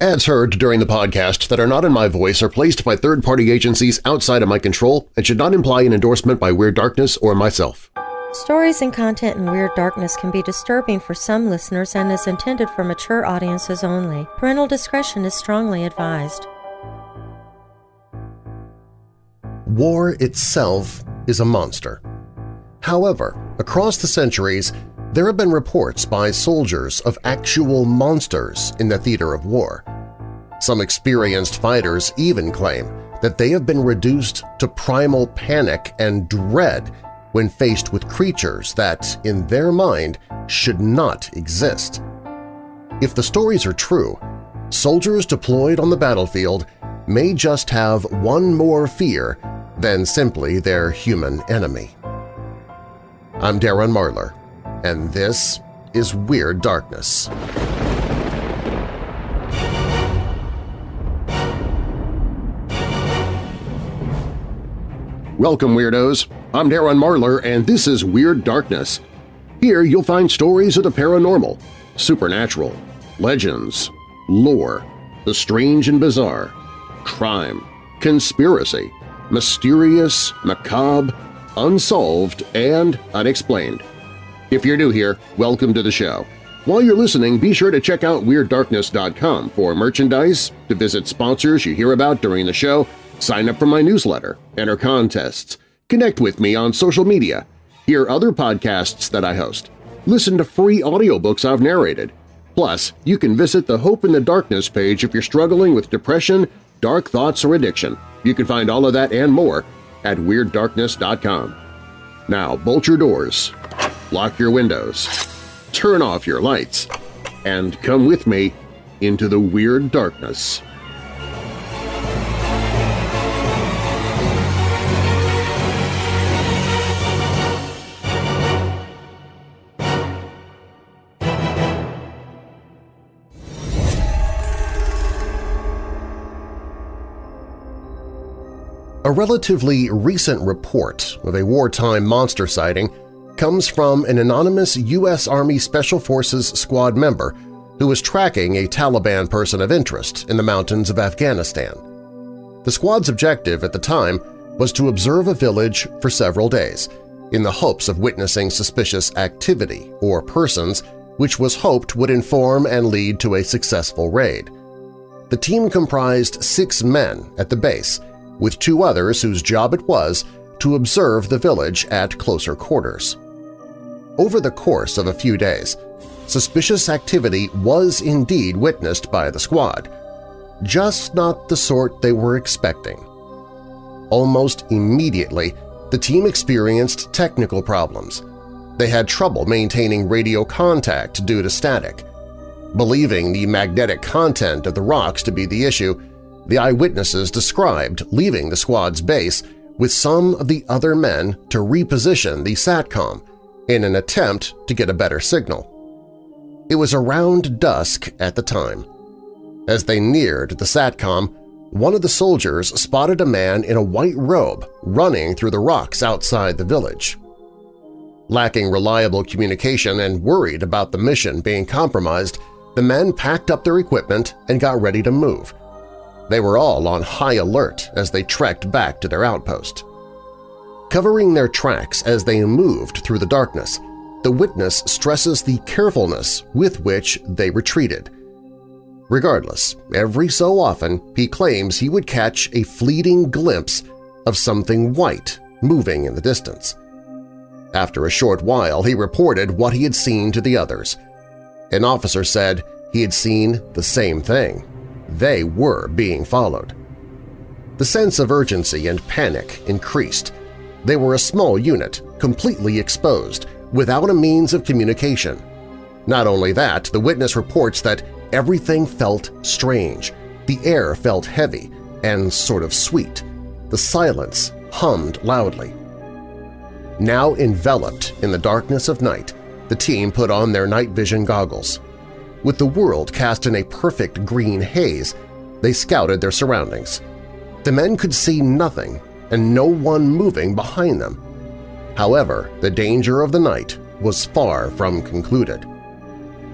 Ads heard during the podcast that are not in my voice are placed by third-party agencies outside of my control and should not imply an endorsement by Weird Darkness or myself. Stories and content in Weird Darkness can be disturbing for some listeners and is intended for mature audiences only. Parental discretion is strongly advised. War itself is a monster. However, across the centuries, there have been reports by soldiers of actual monsters in the theater of war. Some experienced fighters even claim that they have been reduced to primal panic and dread when faced with creatures that, in their mind, should not exist. If the stories are true, soldiers deployed on the battlefield may just have one more fear than simply their human enemy. I'm Darren Marlar, and this is Weird Darkness. Welcome, Weirdos! I'm Darren Marlar, and this is Weird Darkness. Here you'll find stories of the paranormal, supernatural, legends, lore, the strange and bizarre, crime, conspiracy, mysterious, macabre, unsolved, and unexplained. If you're new here, welcome to the show. While you're listening, be sure to check out WeirdDarkness.com for merchandise, to visit sponsors you hear about during the show, sign up for my newsletter, enter contests, connect with me on social media, hear other podcasts that I host, listen to free audiobooks I've narrated. Plus, you can visit the Hope in the Darkness page if you're struggling with depression, dark thoughts, or addiction. You can find all of that and more at WeirdDarkness.com. Now bolt your doors, lock your windows, turn off your lights, and come with me into the Weird Darkness. A relatively recent report of a wartime monster sighting comes from an anonymous U.S. Army Special Forces squad member who was tracking a Taliban person of interest in the mountains of Afghanistan. The squad's objective at the time was to observe a village for several days in the hopes of witnessing suspicious activity or persons which was hoped would inform and lead to a successful raid. The team comprised six men at the base, with two others whose job it was to observe the village at closer quarters. Over the course of a few days, suspicious activity was indeed witnessed by the squad, just not the sort they were expecting. Almost immediately, the team experienced technical problems. They had trouble maintaining radio contact due to static. Believing the magnetic content of the rocks to be the issue, the eyewitnesses described leaving the squad's base with some of the other men to reposition the SATCOM in an attempt to get a better signal. It was around dusk at the time. As they neared the SATCOM, one of the soldiers spotted a man in a white robe running through the rocks outside the village. Lacking reliable communication and worried about the mission being compromised, the men packed up their equipment and got ready to move. They were all on high alert as they trekked back to their outpost. Covering their tracks as they moved through the darkness, the witness stresses the carefulness with which they retreated. Regardless, every so often he claims he would catch a fleeting glimpse of something white moving in the distance. After a short while, he reported what he had seen to the others. An officer said he had seen the same thing. They were being followed. The sense of urgency and panic increased. They were a small unit, completely exposed, without a means of communication. Not only that, the witness reports that everything felt strange. The air felt heavy and sort of sweet. The silence hummed loudly. Now enveloped in the darkness of night, the team put on their night vision goggles. With the world cast in a perfect green haze, they scouted their surroundings. The men could see nothing and no one moving behind them. However, the danger of the night was far from concluded.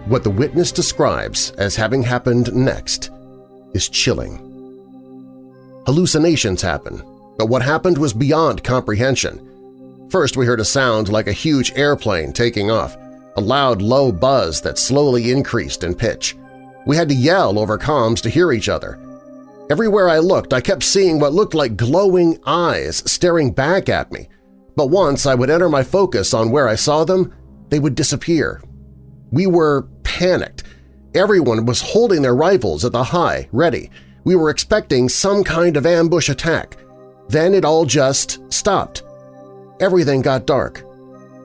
What the witness describes as having happened next is chilling. Hallucinations happen, but what happened was beyond comprehension. First we heard a sound like a huge airplane taking off, a loud low buzz that slowly increased in pitch. We had to yell over comms to hear each other. Everywhere I looked, I kept seeing what looked like glowing eyes staring back at me, but once I would enter my focus on where I saw them, they would disappear. We were panicked. Everyone was holding their rifles at the high, ready. We were expecting some kind of ambush attack. Then it all just stopped. Everything got dark.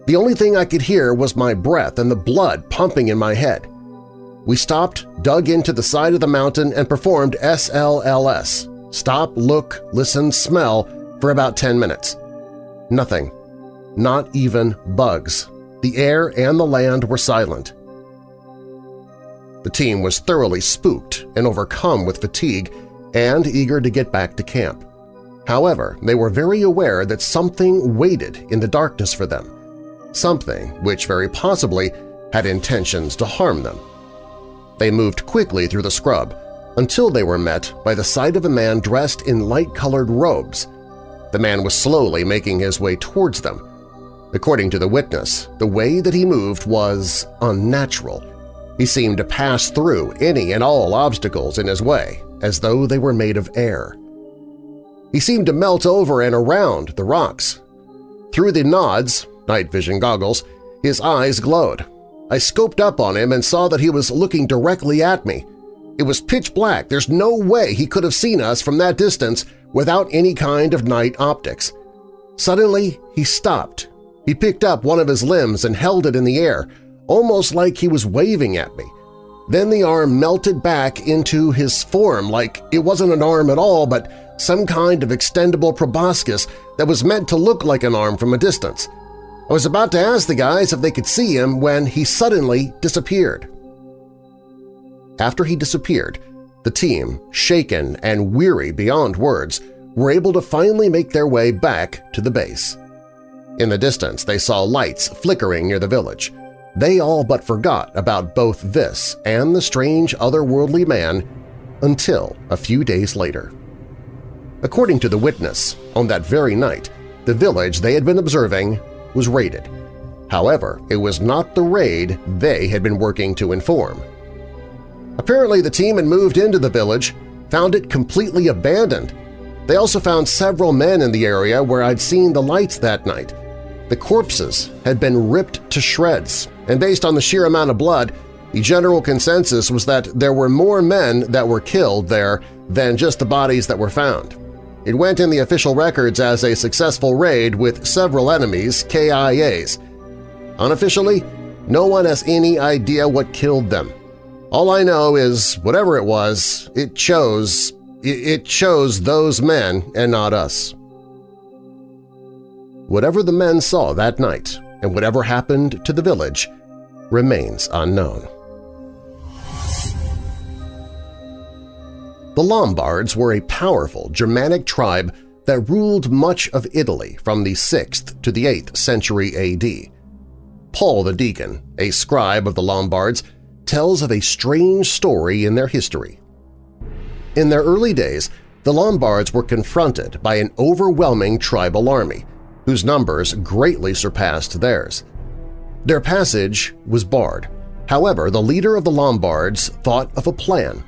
The only thing I could hear was my breath and the blood pumping in my head. We stopped, dug into the side of the mountain, and performed SLLS – Stop, Look, Listen, Smell – for about 10 minutes. Nothing. Not even bugs. The air and the land were silent. The team was thoroughly spooked and overcome with fatigue and eager to get back to camp. However, they were very aware that something waited in the darkness for them, something which very possibly had intentions to harm them. They moved quickly through the scrub until they were met by the sight of a man dressed in light-colored robes. The man was slowly making his way towards them. According to the witness, the way that he moved was unnatural. He seemed to pass through any and all obstacles in his way, as though they were made of air. He seemed to melt over and around the rocks. Through the nods, night vision goggles, his eyes glowed, I scoped up on him and saw that he was looking directly at me. It was pitch black. There's no way he could have seen us from that distance without any kind of night optics. Suddenly, he stopped. He picked up one of his limbs and held it in the air, almost like he was waving at me. Then the arm melted back into his form like it wasn't an arm at all but some kind of extendable proboscis that was meant to look like an arm from a distance. I was about to ask the guys if they could see him when he suddenly disappeared. After he disappeared, the team, shaken and weary beyond words, were able to finally make their way back to the base. In the distance, they saw lights flickering near the village. They all but forgot about both this and the strange otherworldly man until a few days later. According to the witness, on that very night, the village they had been observing was raided. However, it was not the raid they had been working to inform. Apparently the team had moved into the village, found it completely abandoned. They also found several men in the area where I'd seen the lights that night. The corpses had been ripped to shreds, and based on the sheer amount of blood, the general consensus was that there were more men that were killed there than just the bodies that were found. It went in the official records as a successful raid with several enemies, KIAs. Unofficially, no one has any idea what killed them. All I know is whatever it was, it chose it chose those men and not us. Whatever the men saw that night and whatever happened to the village remains unknown. The Lombards were a powerful Germanic tribe that ruled much of Italy from the 6th to the 8th century AD. Paul the Deacon, a scribe of the Lombards, tells of a strange story in their history. In their early days, the Lombards were confronted by an overwhelming tribal army, whose numbers greatly surpassed theirs. Their passage was barred. However, the leader of the Lombards thought of a plan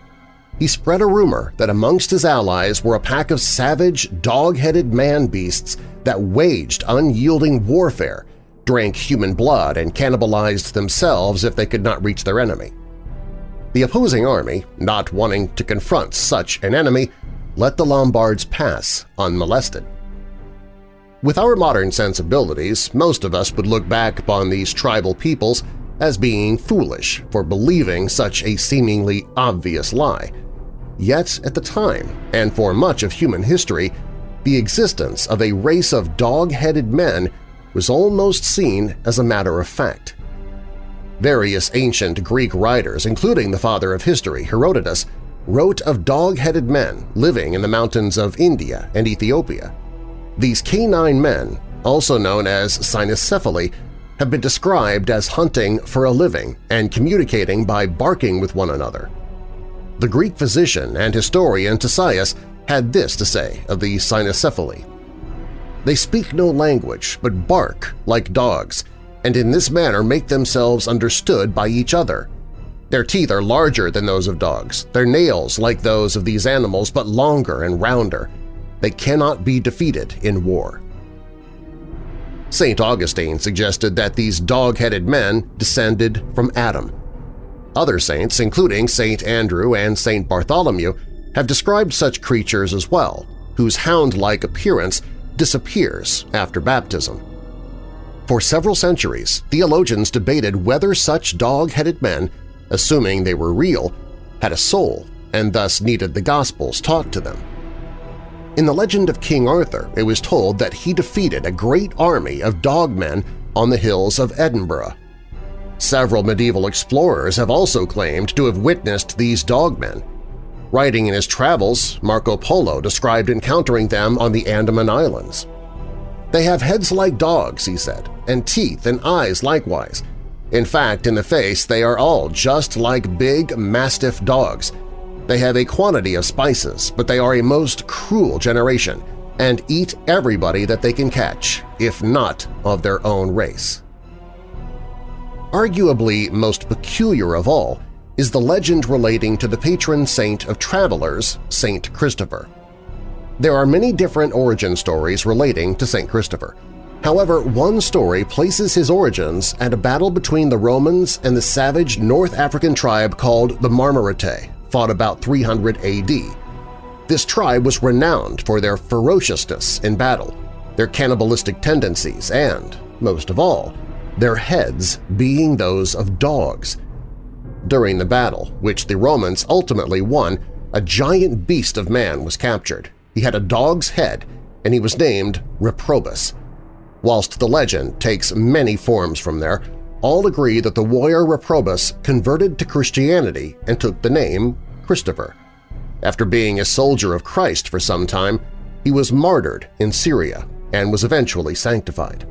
he spread a rumor that amongst his allies were a pack of savage, dog-headed man-beasts that waged unyielding warfare, drank human blood, and cannibalized themselves if they could not reach their enemy. The opposing army, not wanting to confront such an enemy, let the Lombards pass unmolested. With our modern sensibilities, most of us would look back upon these tribal peoples as being foolish for believing such a seemingly obvious lie, Yet at the time, and for much of human history, the existence of a race of dog-headed men was almost seen as a matter of fact. Various ancient Greek writers, including the father of history, Herodotus, wrote of dog-headed men living in the mountains of India and Ethiopia. These canine men, also known as cynocephali, have been described as hunting for a living and communicating by barking with one another. The Greek physician and historian Ctesias had this to say of the cynocephali. They speak no language, but bark like dogs, and in this manner make themselves understood by each other. Their teeth are larger than those of dogs, their nails like those of these animals but longer and rounder. They cannot be defeated in war. St. Augustine suggested that these dog-headed men descended from Adam. Other saints, including St. Andrew and St. Bartholomew, have described such creatures as well, whose hound-like appearance disappears after baptism. For several centuries, theologians debated whether such dog-headed men, assuming they were real, had a soul and thus needed the Gospels taught to them. In the legend of King Arthur, it was told that he defeated a great army of dogmen on the hills of Edinburgh. Several medieval explorers have also claimed to have witnessed these dogmen. Writing in his travels, Marco Polo described encountering them on the Andaman Islands. They have heads like dogs, he said, and teeth and eyes likewise. In fact, in the face they are all just like big mastiff dogs, they have a quantity of spices, but they are a most cruel generation and eat everybody that they can catch, if not of their own race. Arguably most peculiar of all is the legend relating to the patron saint of travelers, Saint Christopher. There are many different origin stories relating to Saint Christopher. However, one story places his origins at a battle between the Romans and the savage North African tribe called the Marmorite, fought about 300 AD. This tribe was renowned for their ferociousness in battle, their cannibalistic tendencies, and, most of all, their heads being those of dogs. During the battle, which the Romans ultimately won, a giant beast of man was captured. He had a dog's head, and he was named Reprobus. Whilst the legend takes many forms from there, all agree that the warrior Reprobus converted to Christianity and took the name Christopher. After being a soldier of Christ for some time, he was martyred in Syria and was eventually sanctified.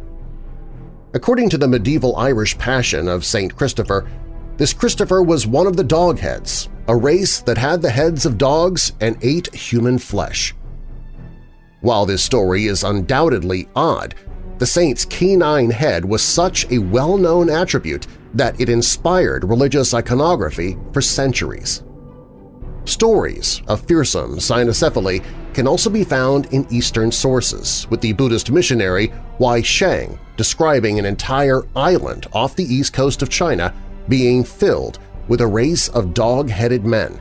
According to the medieval Irish Passion of St. Christopher, this Christopher was one of the Dogheads, a race that had the heads of dogs and ate human flesh. While this story is undoubtedly odd, the saint's canine head was such a well-known attribute that it inspired religious iconography for centuries. Stories of fearsome cynocephaly can also be found in Eastern sources, with the Buddhist missionary Hui Shen describing an entire island off the east coast of China being filled with a race of dog-headed men.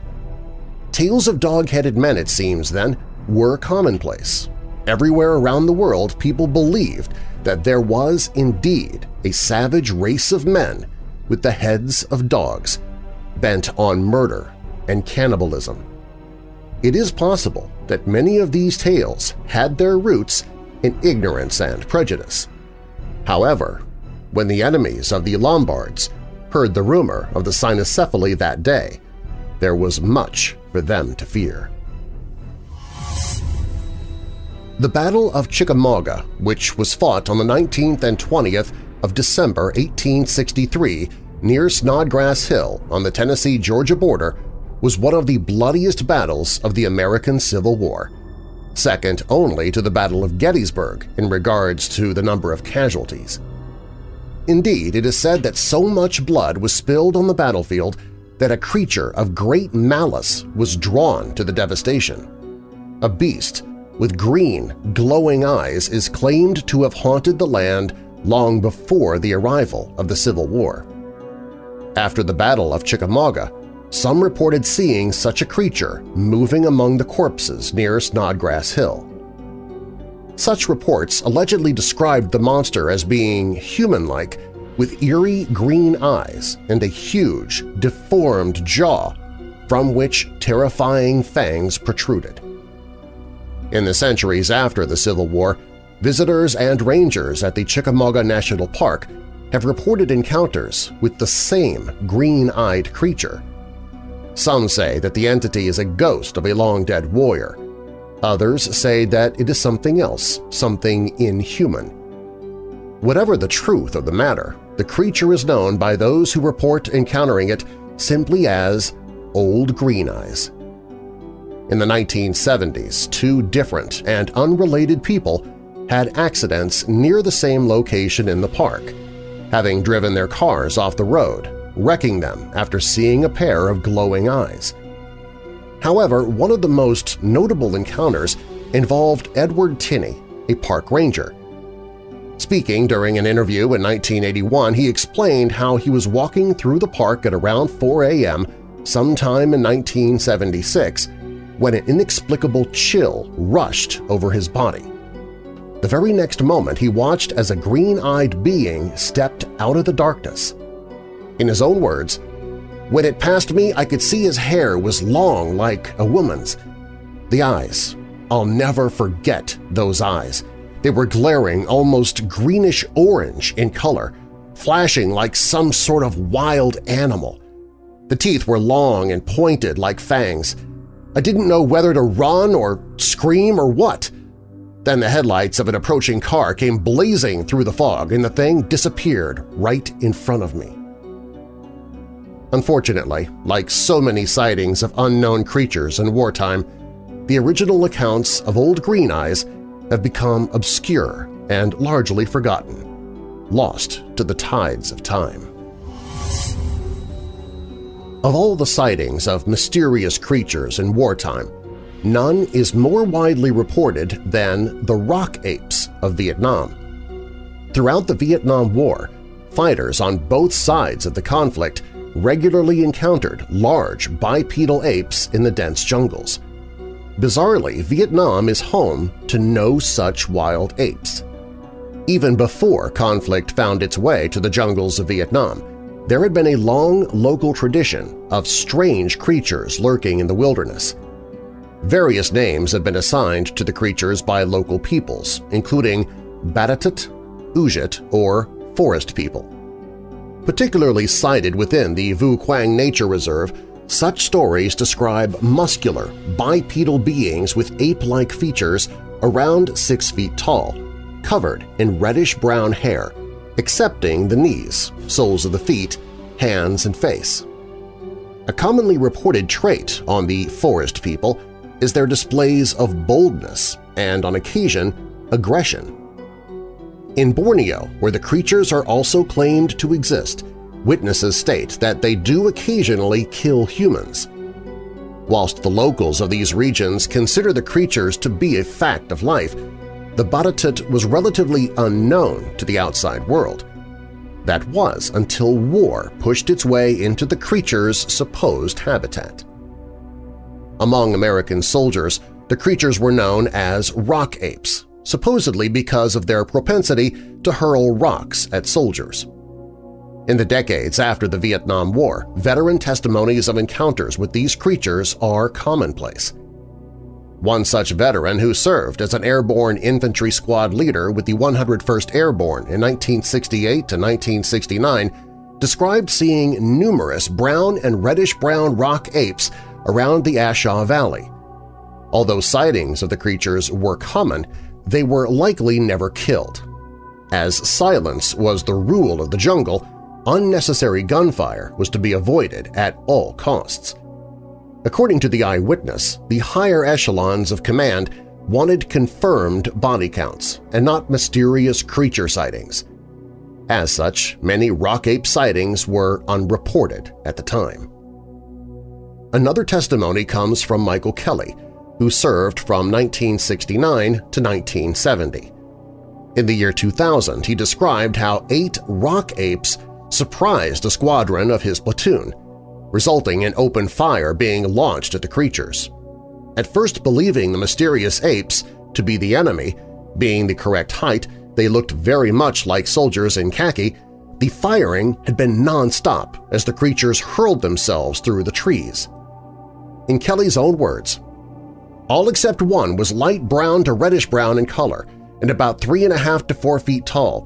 Tales of dog-headed men, it seems then, were commonplace. Everywhere around the world people believed that there was indeed a savage race of men with the heads of dogs, bent on murder and cannibalism. It is possible that many of these tales had their roots in ignorance and prejudice. However, when the enemies of the Lombards heard the rumor of the cynocephaly that day, there was much for them to fear. The Battle of Chickamauga, which was fought on the 19th and 20th of December 1863 near Snodgrass Hill on the Tennessee-Georgia border, was one of the bloodiest battles of the American Civil War, second only to the Battle of Gettysburg in regards to the number of casualties. Indeed, it is said that so much blood was spilled on the battlefield that a creature of great malice was drawn to the devastation. A beast with green, glowing eyes is claimed to have haunted the land long before the arrival of the Civil War. After the Battle of Chickamauga, some reported seeing such a creature moving among the corpses near Snodgrass Hill. Such reports allegedly described the monster as being human-like with eerie green eyes and a huge, deformed jaw from which terrifying fangs protruded. In the centuries after the Civil War, visitors and rangers at the Chickamauga National Park have reported encounters with the same green-eyed creature. Some say that the entity is a ghost of a long-dead warrior. Others say that it is something else, something inhuman. Whatever the truth of the matter, the creature is known by those who report encountering it simply as Old Green Eyes. In the 1970s, two different and unrelated people had accidents near the same location in the park, having driven their cars off the road, wrecking them after seeing a pair of glowing eyes. However, one of the most notable encounters involved Edward Tinney, a park ranger. Speaking during an interview in 1981, he explained how he was walking through the park at around 4 a.m. sometime in 1976 when an inexplicable chill rushed over his body. The very next moment he watched as a green-eyed being stepped out of the darkness. In his own words, when it passed me, I could see his hair was long like a woman's. The eyes. I'll never forget those eyes. They were glaring almost greenish-orange in color, flashing like some sort of wild animal. The teeth were long and pointed like fangs. I didn't know whether to run or scream or what. Then the headlights of an approaching car came blazing through the fog and the thing disappeared right in front of me. Unfortunately, like so many sightings of unknown creatures in wartime, the original accounts of Old Green Eyes have become obscure and largely forgotten, lost to the tides of time. Of all the sightings of mysterious creatures in wartime, none is more widely reported than the rock apes of Vietnam. Throughout the Vietnam War, fighters on both sides of the conflict regularly encountered large bipedal apes in the dense jungles. Bizarrely, Vietnam is home to no such wild apes. Even before conflict found its way to the jungles of Vietnam, there had been a long local tradition of strange creatures lurking in the wilderness. Various names have been assigned to the creatures by local peoples, including Batutut, Ujit, or Forest People. Particularly cited within the Vu Quang Nature Reserve, such stories describe muscular, bipedal beings with ape-like features around six feet tall, covered in reddish-brown hair, excepting the knees, soles of the feet, hands, and face. A commonly reported trait on the forest people is their displays of boldness and, on occasion, aggression. In Borneo, where the creatures are also claimed to exist, witnesses state that they do occasionally kill humans. Whilst the locals of these regions consider the creatures to be a fact of life, the Batutut was relatively unknown to the outside world. That was until war pushed its way into the creature's supposed habitat. Among American soldiers, the creatures were known as rock apes, supposedly because of their propensity to hurl rocks at soldiers. In the decades after the Vietnam War, veteran testimonies of encounters with these creatures are commonplace. One such veteran who served as an airborne infantry squad leader with the 101st Airborne in 1968 to 1969 described seeing numerous brown and reddish-brown rock apes around the A Shau Valley. Although sightings of the creatures were common, they were likely never killed. As silence was the rule of the jungle, unnecessary gunfire was to be avoided at all costs. According to the eyewitness, the higher echelons of command wanted confirmed body counts and not mysterious creature sightings. As such, many rock ape sightings were unreported at the time. Another testimony comes from Michael Kelly, who served from 1969 to 1970. In the year 2000, he described how eight rock apes surprised a squadron of his platoon, resulting in open fire being launched at the creatures. At first believing the mysterious apes to be the enemy, being the correct height, they looked very much like soldiers in khaki, the firing had been non-stop as the creatures hurled themselves through the trees. In Kelly's own words, all except one was light brown to reddish-brown in color and about three and a half to four feet tall.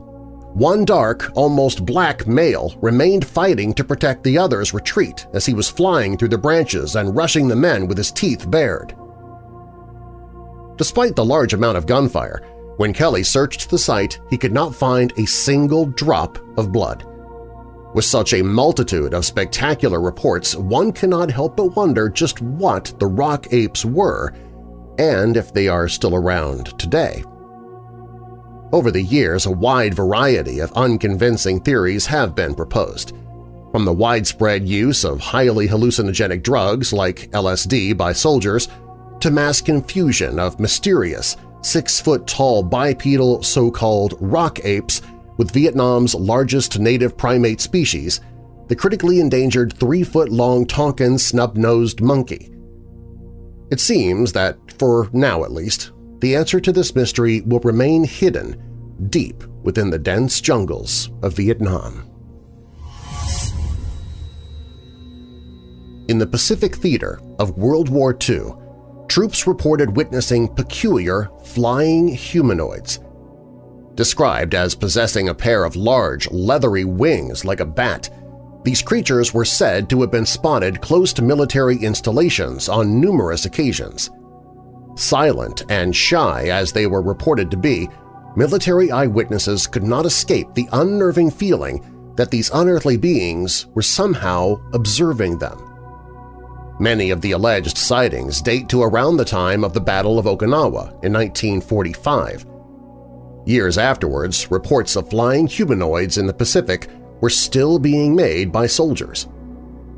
One dark, almost black male remained fighting to protect the other's retreat as he was flying through the branches and rushing the men with his teeth bared. Despite the large amount of gunfire, when Kelly searched the site, he could not find a single drop of blood. With such a multitude of spectacular reports, one cannot help but wonder just what the rock apes were and if they are still around today. Over the years, a wide variety of unconvincing theories have been proposed, from the widespread use of highly hallucinogenic drugs like LSD by soldiers to mass confusion of mysterious, six-foot-tall bipedal so-called rock apes with Vietnam's largest native primate species, the critically endangered three-foot-long Tonkin snub-nosed monkey. It seems that, for now at least, the answer to this mystery will remain hidden deep within the dense jungles of Vietnam. In the Pacific Theater of World War II, troops reported witnessing peculiar flying humanoids Described as possessing a pair of large, leathery wings like a bat, these creatures were said to have been spotted close to military installations on numerous occasions. Silent and shy as they were reported to be, military eyewitnesses could not escape the unnerving feeling that these unearthly beings were somehow observing them. Many of the alleged sightings date to around the time of the Battle of Okinawa in 1945, Years afterwards, reports of flying humanoids in the Pacific were still being made by soldiers.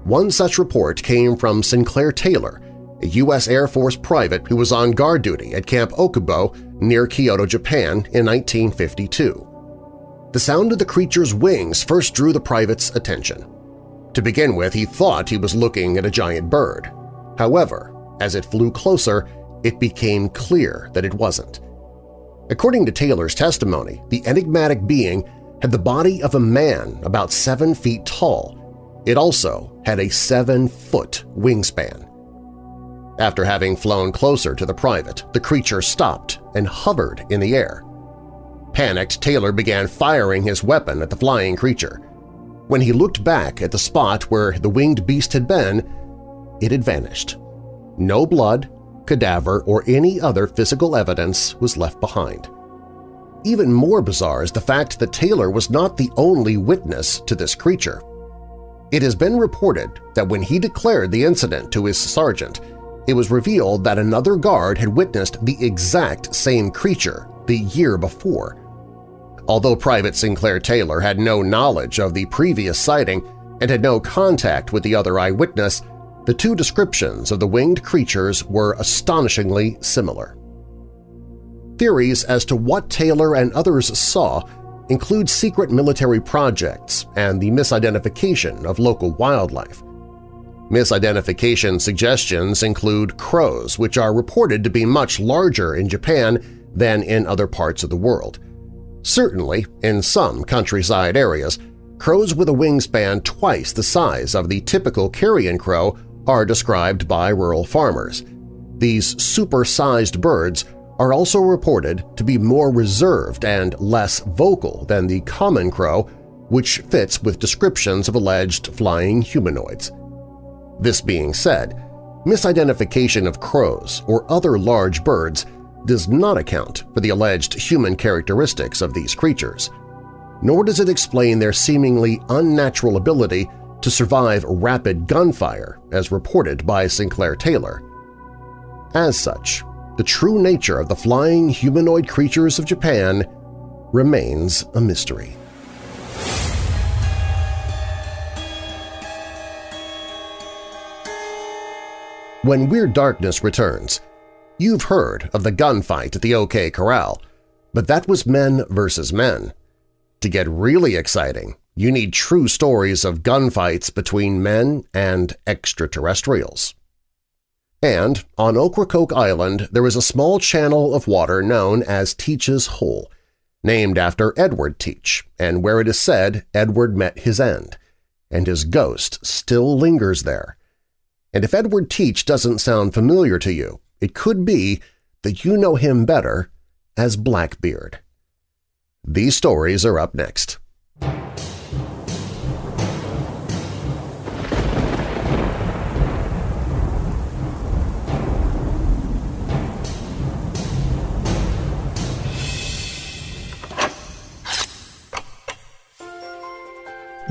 One such report came from Sinclair Taylor, a U.S. Air Force private who was on guard duty at Camp Okubo near Kyoto, Japan in 1952. The sound of the creature's wings first drew the private's attention. To begin with, he thought he was looking at a giant bird. However, as it flew closer, it became clear that it wasn't. According to Taylor's testimony, the enigmatic being had the body of a man about seven feet tall. It also had a seven-foot wingspan. After having flown closer to the private, the creature stopped and hovered in the air. Panicked, Taylor began firing his weapon at the flying creature. When he looked back at the spot where the winged beast had been, it had vanished. No blood, cadaver, or any other physical evidence was left behind. Even more bizarre is the fact that Taylor was not the only witness to this creature. It has been reported that when he declared the incident to his sergeant, it was revealed that another guard had witnessed the exact same creature the year before. Although Private Sinclair Taylor had no knowledge of the previous sighting and had no contact with the other eyewitness, the two descriptions of the winged creatures were astonishingly similar. Theories as to what Taylor and others saw include secret military projects and the misidentification of local wildlife. Misidentification suggestions include crows, which are reported to be much larger in Japan than in other parts of the world. Certainly, in some countryside areas, crows with a wingspan twice the size of the typical carrion crow are described by rural farmers. These super-sized birds are also reported to be more reserved and less vocal than the common crow, which fits with descriptions of alleged flying humanoids. This being said, misidentification of crows or other large birds does not account for the alleged human characteristics of these creatures, nor does it explain their seemingly unnatural ability to survive rapid gunfire, as reported by Sinclair Taylor. As such, the true nature of the flying humanoid creatures of Japan remains a mystery. When Weird Darkness returns, you've heard of the gunfight at the OK Corral, but that was men versus men. To get really exciting, you need true stories of gunfights between men and extraterrestrials. And on Ocracoke Island there is a small channel of water known as Teach's Hole, named after Edward Teach, and where it is said Edward met his end, and his ghost still lingers there. And if Edward Teach doesn't sound familiar to you, it could be that you know him better as Blackbeard. These stories are up next.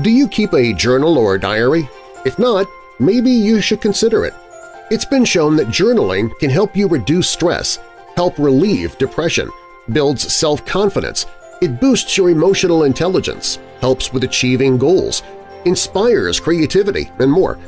Do you keep a journal or a diary? If not, maybe you should consider it. It's been shown that journaling can help you reduce stress, help relieve depression, builds self-confidence, it boosts your emotional intelligence, helps with achieving goals, inspires creativity, and more.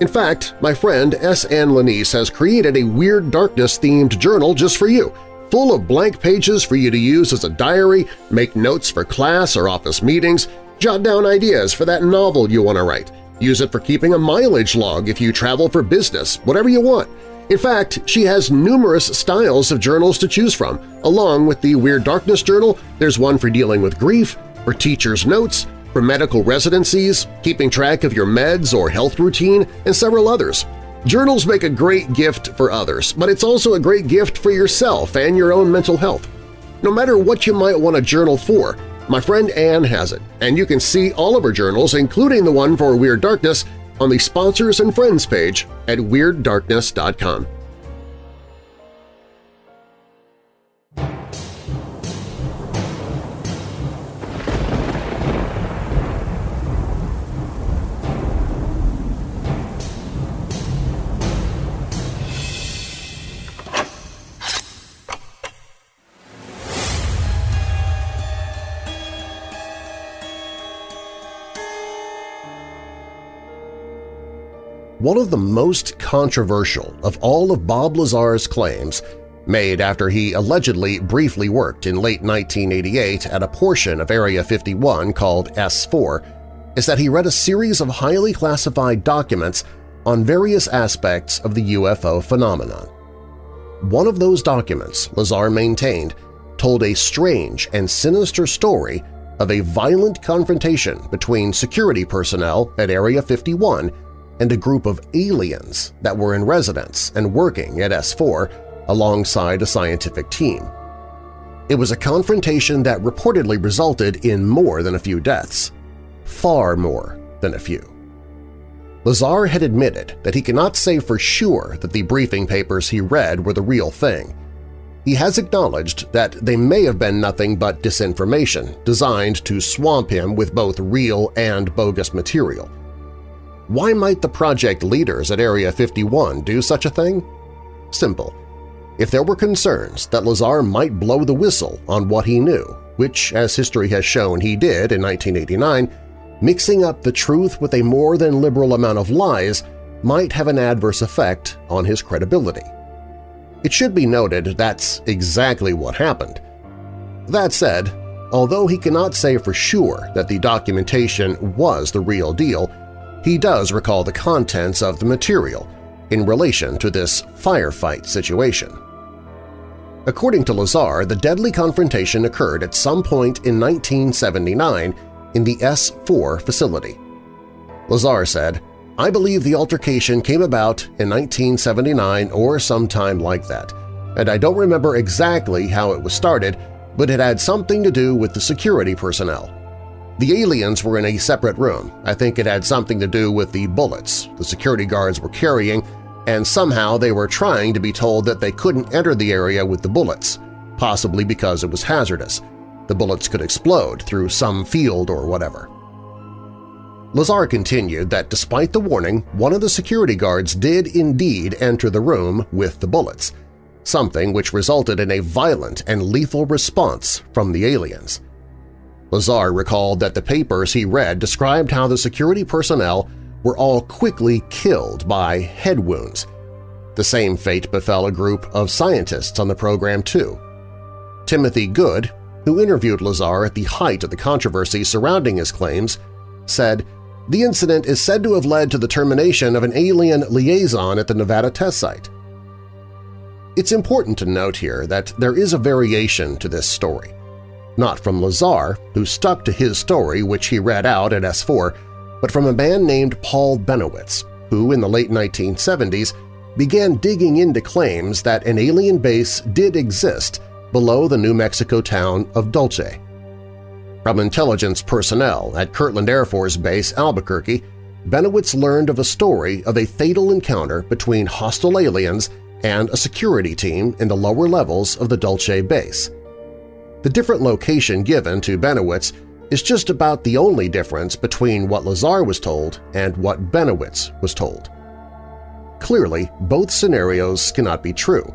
In fact, my friend S. Ann Lanise has created a Weird Darkness-themed journal just for you, full of blank pages for you to use as a diary, make notes for class or office meetings, jot down ideas for that novel you want to write, use it for keeping a mileage log if you travel for business, whatever you want. In fact, she has numerous styles of journals to choose from. Along with the Weird Darkness Journal, there's one for dealing with grief, for teacher's notes, for medical residencies, keeping track of your meds or health routine, and several others. Journals make a great gift for others, but it's also a great gift for yourself and your own mental health. No matter what you might want a journal for, my friend Anne has it, and you can see all of her journals, including the one for Weird Darkness, on the Sponsors and Friends page at WeirdDarkness.com. One of the most controversial of all of Bob Lazar's claims, made after he allegedly briefly worked in late 1988 at a portion of Area 51 called S4, is that he read a series of highly classified documents on various aspects of the UFO phenomenon. One of those documents, Lazar maintained, told a strange and sinister story of a violent confrontation between security personnel at Area 51 and a group of aliens that were in residence and working at S4 alongside a scientific team. It was a confrontation that reportedly resulted in more than a few deaths, far more than a few. Lazar had admitted that he cannot say for sure that the briefing papers he read were the real thing. He has acknowledged that they may have been nothing but disinformation designed to swamp him with both real and bogus material. Why might the project leaders at Area 51 do such a thing? Simple. If there were concerns that Lazar might blow the whistle on what he knew, which, as history has shown he did in 1989, mixing up the truth with a more than liberal amount of lies might have an adverse effect on his credibility. It should be noted that's exactly what happened. That said, although he cannot say for sure that the documentation was the real deal, he does recall the contents of the material in relation to this firefight situation. According to Lazar, the deadly confrontation occurred at some point in 1979 in the S-4 facility. Lazar said, I believe the altercation came about in 1979 or sometime like that, and I don't remember exactly how it was started, but it had something to do with the security personnel. The aliens were in a separate room. I think it had something to do with the bullets the security guards were carrying, and somehow they were trying to be told that they couldn't enter the area with the bullets, possibly because it was hazardous. The bullets could explode through some field or whatever. Lazar continued that despite the warning, one of the security guards did indeed enter the room with the bullets, something which resulted in a violent and lethal response from the aliens. Lazar recalled that the papers he read described how the security personnel were all quickly killed by head wounds. The same fate befell a group of scientists on the program too. Timothy Good, who interviewed Lazar at the height of the controversy surrounding his claims, said, the incident is said to have led to the termination of an alien liaison at the Nevada test site. It's important to note here that there is a variation to this story not from Lazar, who stuck to his story which he read out at S4, but from a man named Paul Bennewitz, who in the late 1970s began digging into claims that an alien base did exist below the New Mexico town of Dulce. From intelligence personnel at Kirtland Air Force Base, Albuquerque, Bennewitz learned of a story of a fatal encounter between hostile aliens and a security team in the lower levels of the Dulce base. The different location given to Bennewitz is just about the only difference between what Lazar was told and what Bennewitz was told. Clearly, both scenarios cannot be true,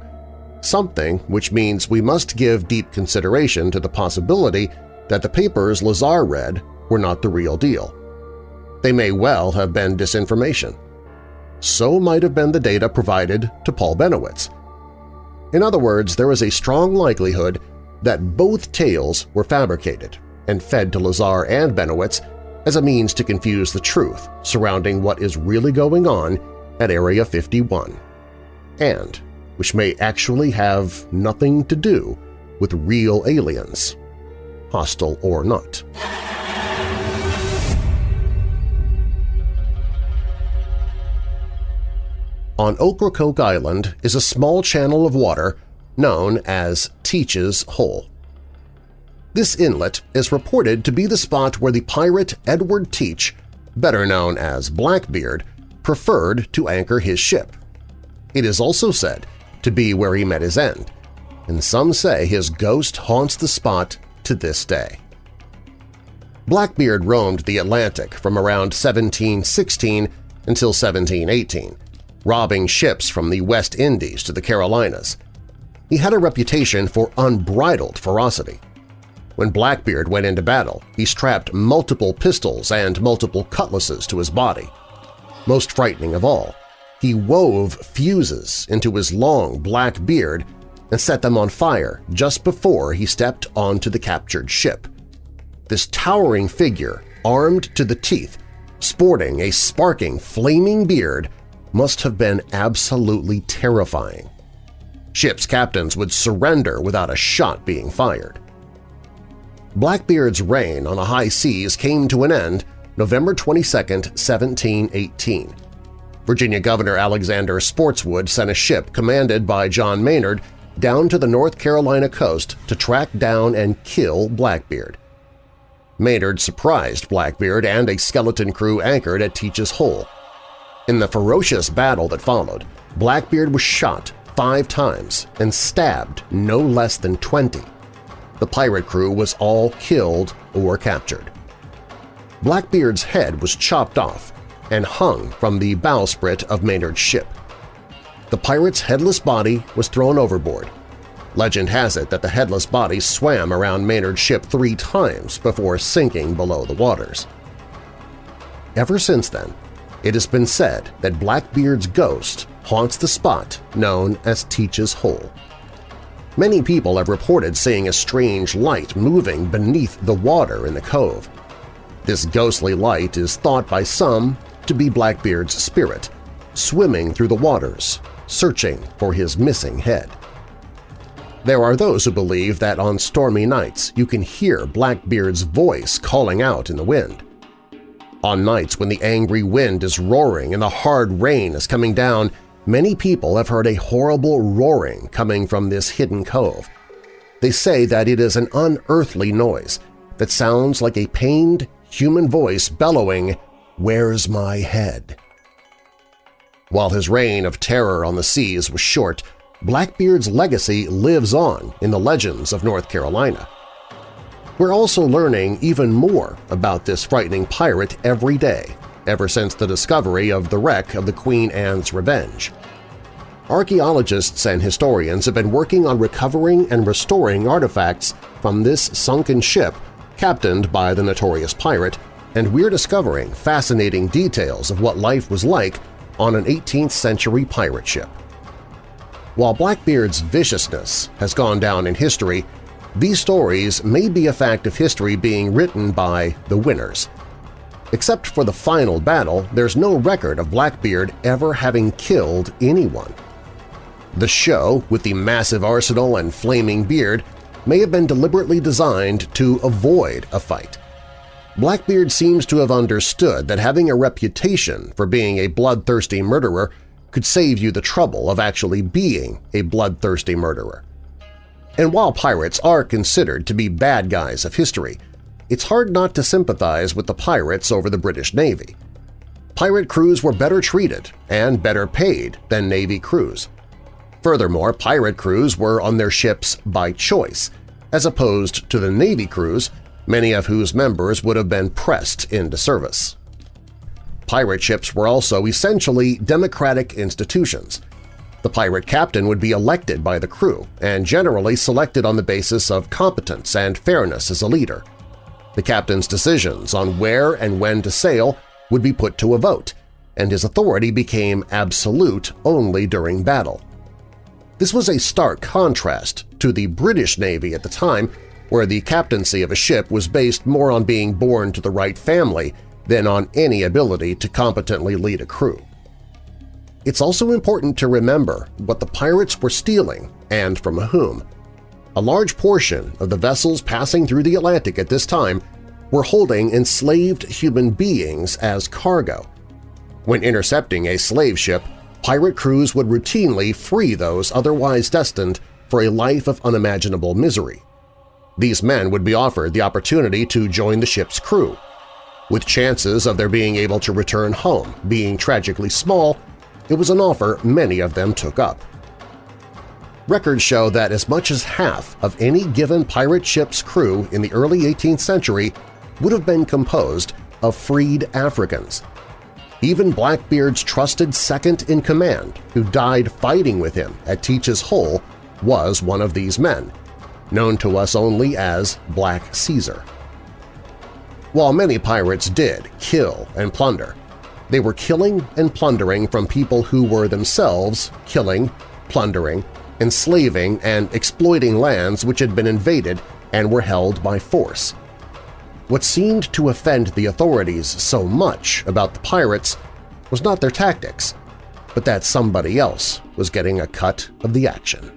something which means we must give deep consideration to the possibility that the papers Lazar read were not the real deal. They may well have been disinformation. So might have been the data provided to Paul Bennewitz. In other words, there is a strong likelihood that both tales were fabricated and fed to Lazar and Bennewitz as a means to confuse the truth surrounding what is really going on at Area 51, and which may actually have nothing to do with real aliens, hostile or not. On Ocracoke Island is a small channel of water known as Teach's Hole. This inlet is reported to be the spot where the pirate Edward Teach, better known as Blackbeard, preferred to anchor his ship. It is also said to be where he met his end, and some say his ghost haunts the spot to this day. Blackbeard roamed the Atlantic from around 1716 until 1718, robbing ships from the West Indies to the Carolinas. He had a reputation for unbridled ferocity. When Blackbeard went into battle, he strapped multiple pistols and multiple cutlasses to his body. Most frightening of all, he wove fuses into his long black beard and set them on fire just before he stepped onto the captured ship. This towering figure, armed to the teeth, sporting a sparking, flaming beard, must have been absolutely terrifying. Ship's captains would surrender without a shot being fired. Blackbeard's reign on the high seas came to an end November 22, 1718. Virginia Governor Alexander Spotswood sent a ship commanded by John Maynard down to the North Carolina coast to track down and kill Blackbeard. Maynard surprised Blackbeard and a skeleton crew anchored at Teach's Hole. In the ferocious battle that followed, Blackbeard was shot five times and stabbed no less than 20. The pirate crew was all killed or captured. Blackbeard's head was chopped off and hung from the bowsprit of Maynard's ship. The pirate's headless body was thrown overboard. Legend has it that the headless body swam around Maynard's ship three times before sinking below the waters. Ever since then, it has been said that Blackbeard's ghost haunts the spot known as Teach's Hole. Many people have reported seeing a strange light moving beneath the water in the cove. This ghostly light is thought by some to be Blackbeard's spirit, swimming through the waters, searching for his missing head. There are those who believe that on stormy nights you can hear Blackbeard's voice calling out in the wind. On nights when the angry wind is roaring and the hard rain is coming down, many people have heard a horrible roaring coming from this hidden cove. They say that it is an unearthly noise that sounds like a pained human voice bellowing, Where's my head? While his reign of terror on the seas was short, Blackbeard's legacy lives on in the legends of North Carolina. We're also learning even more about this frightening pirate every day, ever since the discovery of the wreck of the Queen Anne's Revenge. Archaeologists and historians have been working on recovering and restoring artifacts from this sunken ship captained by the notorious pirate, and we're discovering fascinating details of what life was like on an 18th-century pirate ship. While Blackbeard's viciousness has gone down in history, these stories may be a fact of history being written by the winners. Except for the final battle, there's no record of Blackbeard ever having killed anyone. The show, with the massive arsenal and flaming beard, may have been deliberately designed to avoid a fight. Blackbeard seems to have understood that having a reputation for being a bloodthirsty murderer could save you the trouble of actually being a bloodthirsty murderer. And while pirates are considered to be bad guys of history, it's hard not to sympathize with the pirates over the British Navy. Pirate crews were better treated and better paid than Navy crews. Furthermore, pirate crews were on their ships by choice, as opposed to the Navy crews many of whose members would have been pressed into service. Pirate ships were also essentially democratic institutions. The pirate captain would be elected by the crew and generally selected on the basis of competence and fairness as a leader. The captain's decisions on where and when to sail would be put to a vote, and his authority became absolute only during battle. This was a stark contrast to the British Navy at the time, where the captaincy of a ship was based more on being born to the right family than on any ability to competently lead a crew. It's also important to remember what the pirates were stealing and from whom. A large portion of the vessels passing through the Atlantic at this time were holding enslaved human beings as cargo. When intercepting a slave ship, pirate crews would routinely free those otherwise destined for a life of unimaginable misery. These men would be offered the opportunity to join the ship's crew, with chances of their being able to return home being tragically small, it was an offer many of them took up. Records show that as much as half of any given pirate ship's crew in the early 18th century would have been composed of freed Africans. Even Blackbeard's trusted second-in-command, who died fighting with him at Teach's Hole, was one of these men, known to us only as Black Caesar. While many pirates did kill and plunder, they were killing and plundering from people who were themselves killing, plundering, enslaving, and exploiting lands which had been invaded and were held by force. What seemed to offend the authorities so much about the pirates was not their tactics, but that somebody else was getting a cut of the action.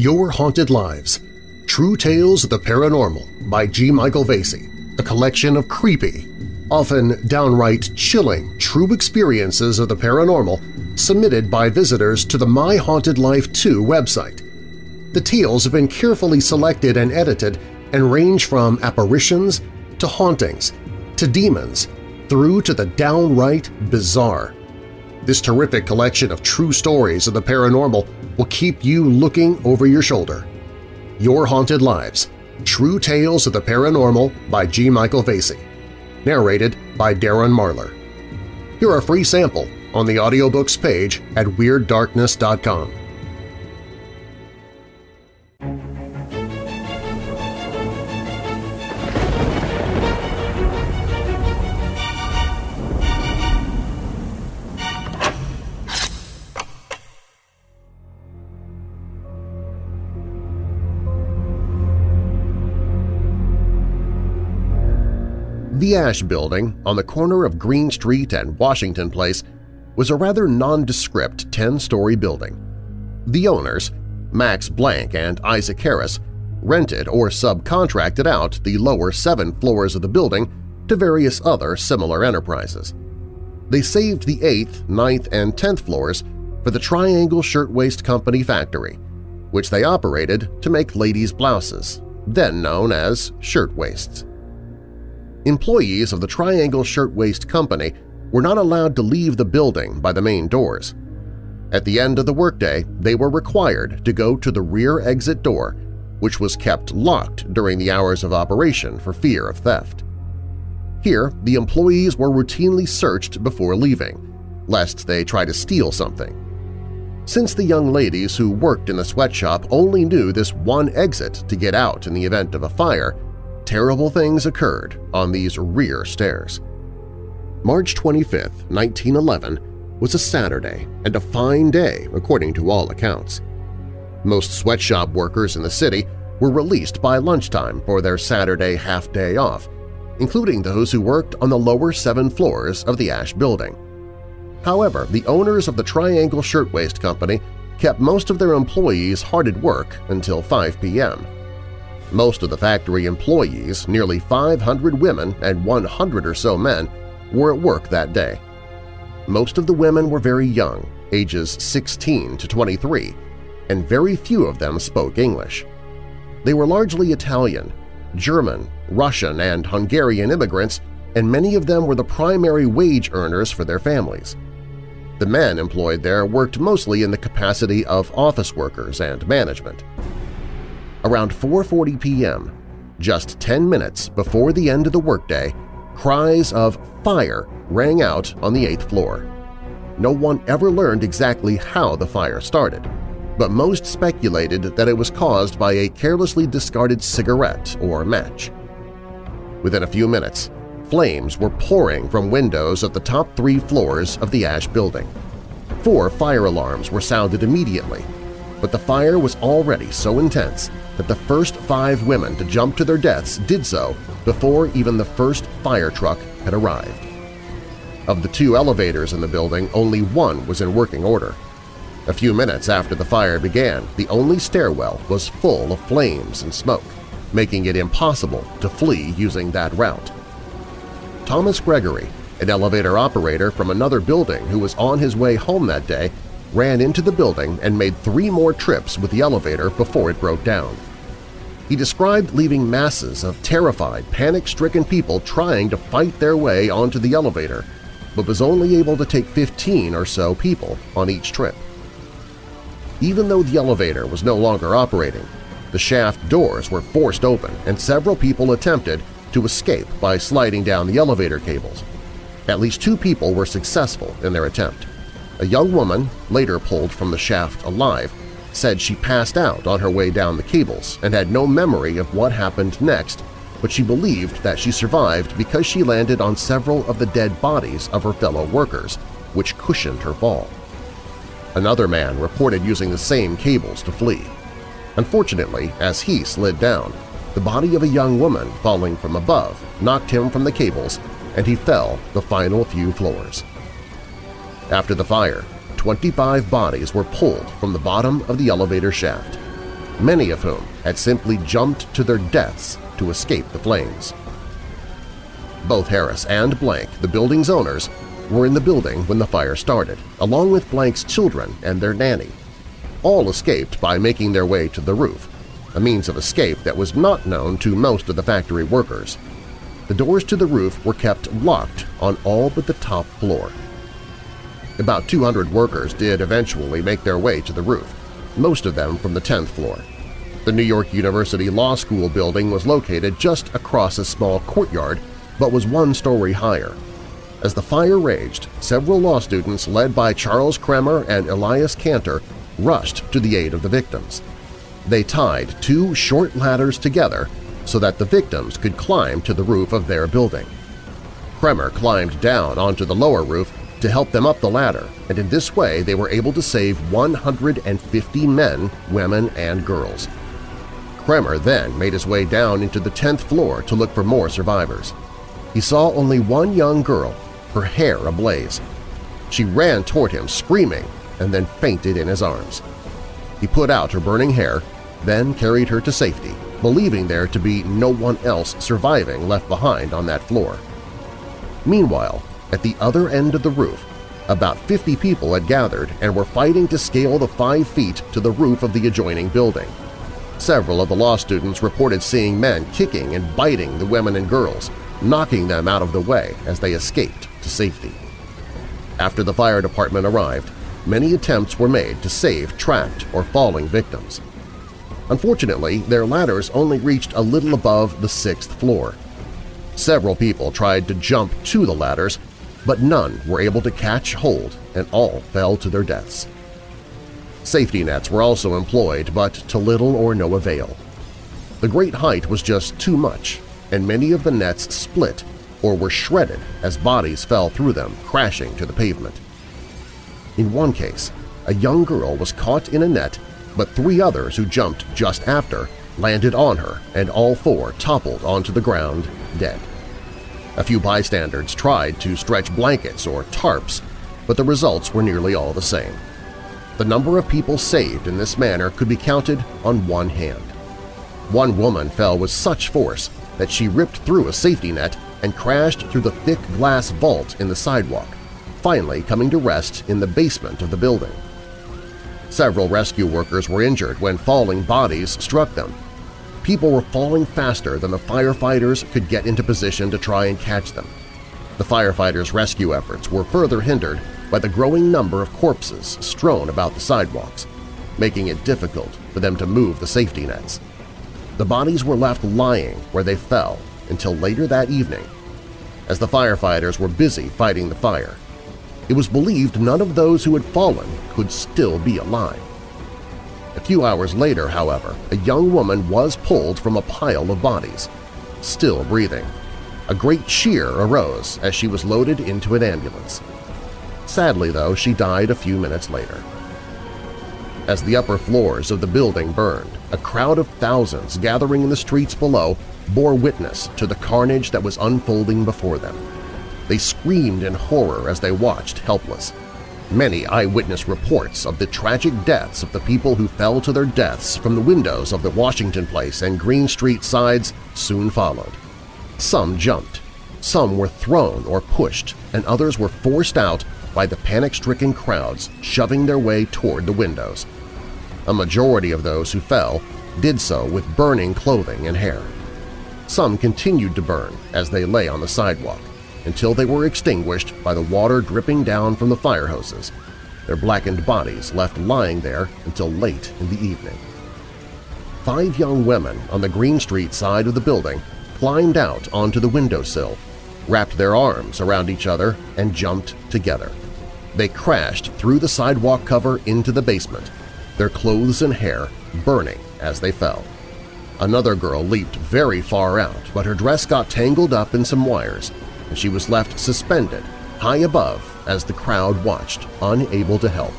Your Haunted Lives – True Tales of the Paranormal by G. Michael Vasey, a collection of creepy, often downright chilling true experiences of the paranormal submitted by visitors to the My Haunted Life 2 website. The tales have been carefully selected and edited and range from apparitions to hauntings to demons through to the downright bizarre. This terrific collection of true stories of the paranormal will keep you looking over your shoulder. Your Haunted Lives – True Tales of the Paranormal by G. Michael Vasey. Narrated by Darren Marlar. Hear a free sample on the audiobooks page at WeirdDarkness.com. The Asch Building on the corner of Greene Street and Washington Place was a rather nondescript 10-story building. The owners, Max Blanck and Isaac Harris, rented or subcontracted out the lower seven floors of the building to various other similar enterprises. They saved the 8th, ninth, and 10th floors for the Triangle Shirtwaist Company factory, which they operated to make ladies' blouses, then known as shirtwaists. Employees of the Triangle Shirtwaist Company were not allowed to leave the building by the main doors. At the end of the workday, they were required to go to the rear exit door, which was kept locked during the hours of operation for fear of theft. Here, the employees were routinely searched before leaving, lest they try to steal something. Since the young ladies who worked in the sweatshop only knew this one exit to get out in the event of a fire, terrible things occurred on these rear stairs. March 25, 1911 was a Saturday and a fine day according to all accounts. Most sweatshop workers in the city were released by lunchtime for their Saturday half-day off, including those who worked on the lower seven floors of the Asch Building. However, the owners of the Triangle Shirtwaist Company kept most of their employees hard at work until 5 p.m. Most of the factory employees, nearly 500 women and 100 or so men, were at work that day. Most of the women were very young, ages 16 to 23, and very few of them spoke English. They were largely Italian, German, Russian, and Hungarian immigrants, and many of them were the primary wage earners for their families. The men employed there worked mostly in the capacity of office workers and management. Around 4.40 p.m., just 10 minutes before the end of the workday, cries of fire rang out on the eighth floor. No one ever learned exactly how the fire started, but most speculated that it was caused by a carelessly discarded cigarette or match. Within a few minutes, flames were pouring from windows at the top three floors of the Asch building. Four fire alarms were sounded immediately, but the fire was already so intense that the first five women to jump to their deaths did so before even the first fire truck had arrived. Of the two elevators in the building, only one was in working order. A few minutes after the fire began, the only stairwell was full of flames and smoke, making it impossible to flee using that route. Thomas Gregory, an elevator operator from another building who was on his way home that day, ran into the building and made three more trips with the elevator before it broke down. He described leaving masses of terrified, panic-stricken people trying to fight their way onto the elevator, but was only able to take 15 or so people on each trip. Even though the elevator was no longer operating, the shaft doors were forced open and several people attempted to escape by sliding down the elevator cables. At least two people were successful in their attempt. A young woman, later pulled from the shaft alive, said she passed out on her way down the cables and had no memory of what happened next, but she believed that she survived because she landed on several of the dead bodies of her fellow workers, which cushioned her fall. Another man reported using the same cables to flee. Unfortunately, as he slid down, the body of a young woman falling from above knocked him from the cables and he fell the final few floors. After the fire, 25 bodies were pulled from the bottom of the elevator shaft, many of whom had simply jumped to their deaths to escape the flames. Both Harris and Blanck, the building's owners, were in the building when the fire started, along with Blanck's children and their nanny. All escaped by making their way to the roof, a means of escape that was not known to most of the factory workers. The doors to the roof were kept locked on all but the top floor. About 200 workers did eventually make their way to the roof, most of them from the 10th floor. The New York University Law School building was located just across a small courtyard but was one story higher. As the fire raged, several law students led by Charles Kremer and Elias Cantor rushed to the aid of the victims. They tied two short ladders together so that the victims could climb to the roof of their building. Kremer climbed down onto the lower roof to help them up the ladder, and in this way they were able to save 150 men, women, and girls. Kremer then made his way down into the 10th floor to look for more survivors. He saw only one young girl, her hair ablaze. She ran toward him screaming and then fainted in his arms. He put out her burning hair, then carried her to safety, believing there to be no one else surviving left behind on that floor. Meanwhile, at the other end of the roof, about 50 people had gathered and were fighting to scale the five feet to the roof of the adjoining building. Several of the law students reported seeing men kicking and biting the women and girls, knocking them out of the way as they escaped to safety. After the fire department arrived, many attempts were made to save trapped or falling victims. Unfortunately, their ladders only reached a little above the sixth floor. Several people tried to jump to the ladders, but none were able to catch hold and all fell to their deaths. Safety nets were also employed, but to little or no avail. The great height was just too much, and many of the nets split or were shredded as bodies fell through them, crashing to the pavement. In one case, a young girl was caught in a net, but three others who jumped just after landed on her and all four toppled onto the ground dead. A few bystanders tried to stretch blankets or tarps, but the results were nearly all the same. The number of people saved in this manner could be counted on one hand. One woman fell with such force that she ripped through a safety net and crashed through the thick glass vault in the sidewalk, finally coming to rest in the basement of the building. Several rescue workers were injured when falling bodies struck them. People were falling faster than the firefighters could get into position to try and catch them. The firefighters' rescue efforts were further hindered by the growing number of corpses strewn about the sidewalks, making it difficult for them to move the safety nets. The bodies were left lying where they fell until later that evening, as the firefighters were busy fighting the fire. It was believed none of those who had fallen could still be alive. A few hours later, however, a young woman was pulled from a pile of bodies, still breathing. A great cheer arose as she was loaded into an ambulance. Sadly, though, she died a few minutes later. As the upper floors of the building burned, a crowd of thousands gathering in the streets below bore witness to the carnage that was unfolding before them. They screamed in horror as they watched helpless. Many eyewitness reports of the tragic deaths of the people who fell to their deaths from the windows of the Washington Place and Greene Street sides soon followed. Some jumped, some were thrown or pushed, and others were forced out by the panic-stricken crowds shoving their way toward the windows. A majority of those who fell did so with burning clothing and hair. Some continued to burn as they lay on the sidewalk until they were extinguished by the water dripping down from the fire hoses, their blackened bodies left lying there until late in the evening. Five young women on the Greene Street side of the building climbed out onto the windowsill, wrapped their arms around each other, and jumped together. They crashed through the sidewalk cover into the basement, their clothes and hair burning as they fell. Another girl leaped very far out, but her dress got tangled up in some wires, and she was left suspended high above as the crowd watched, unable to help.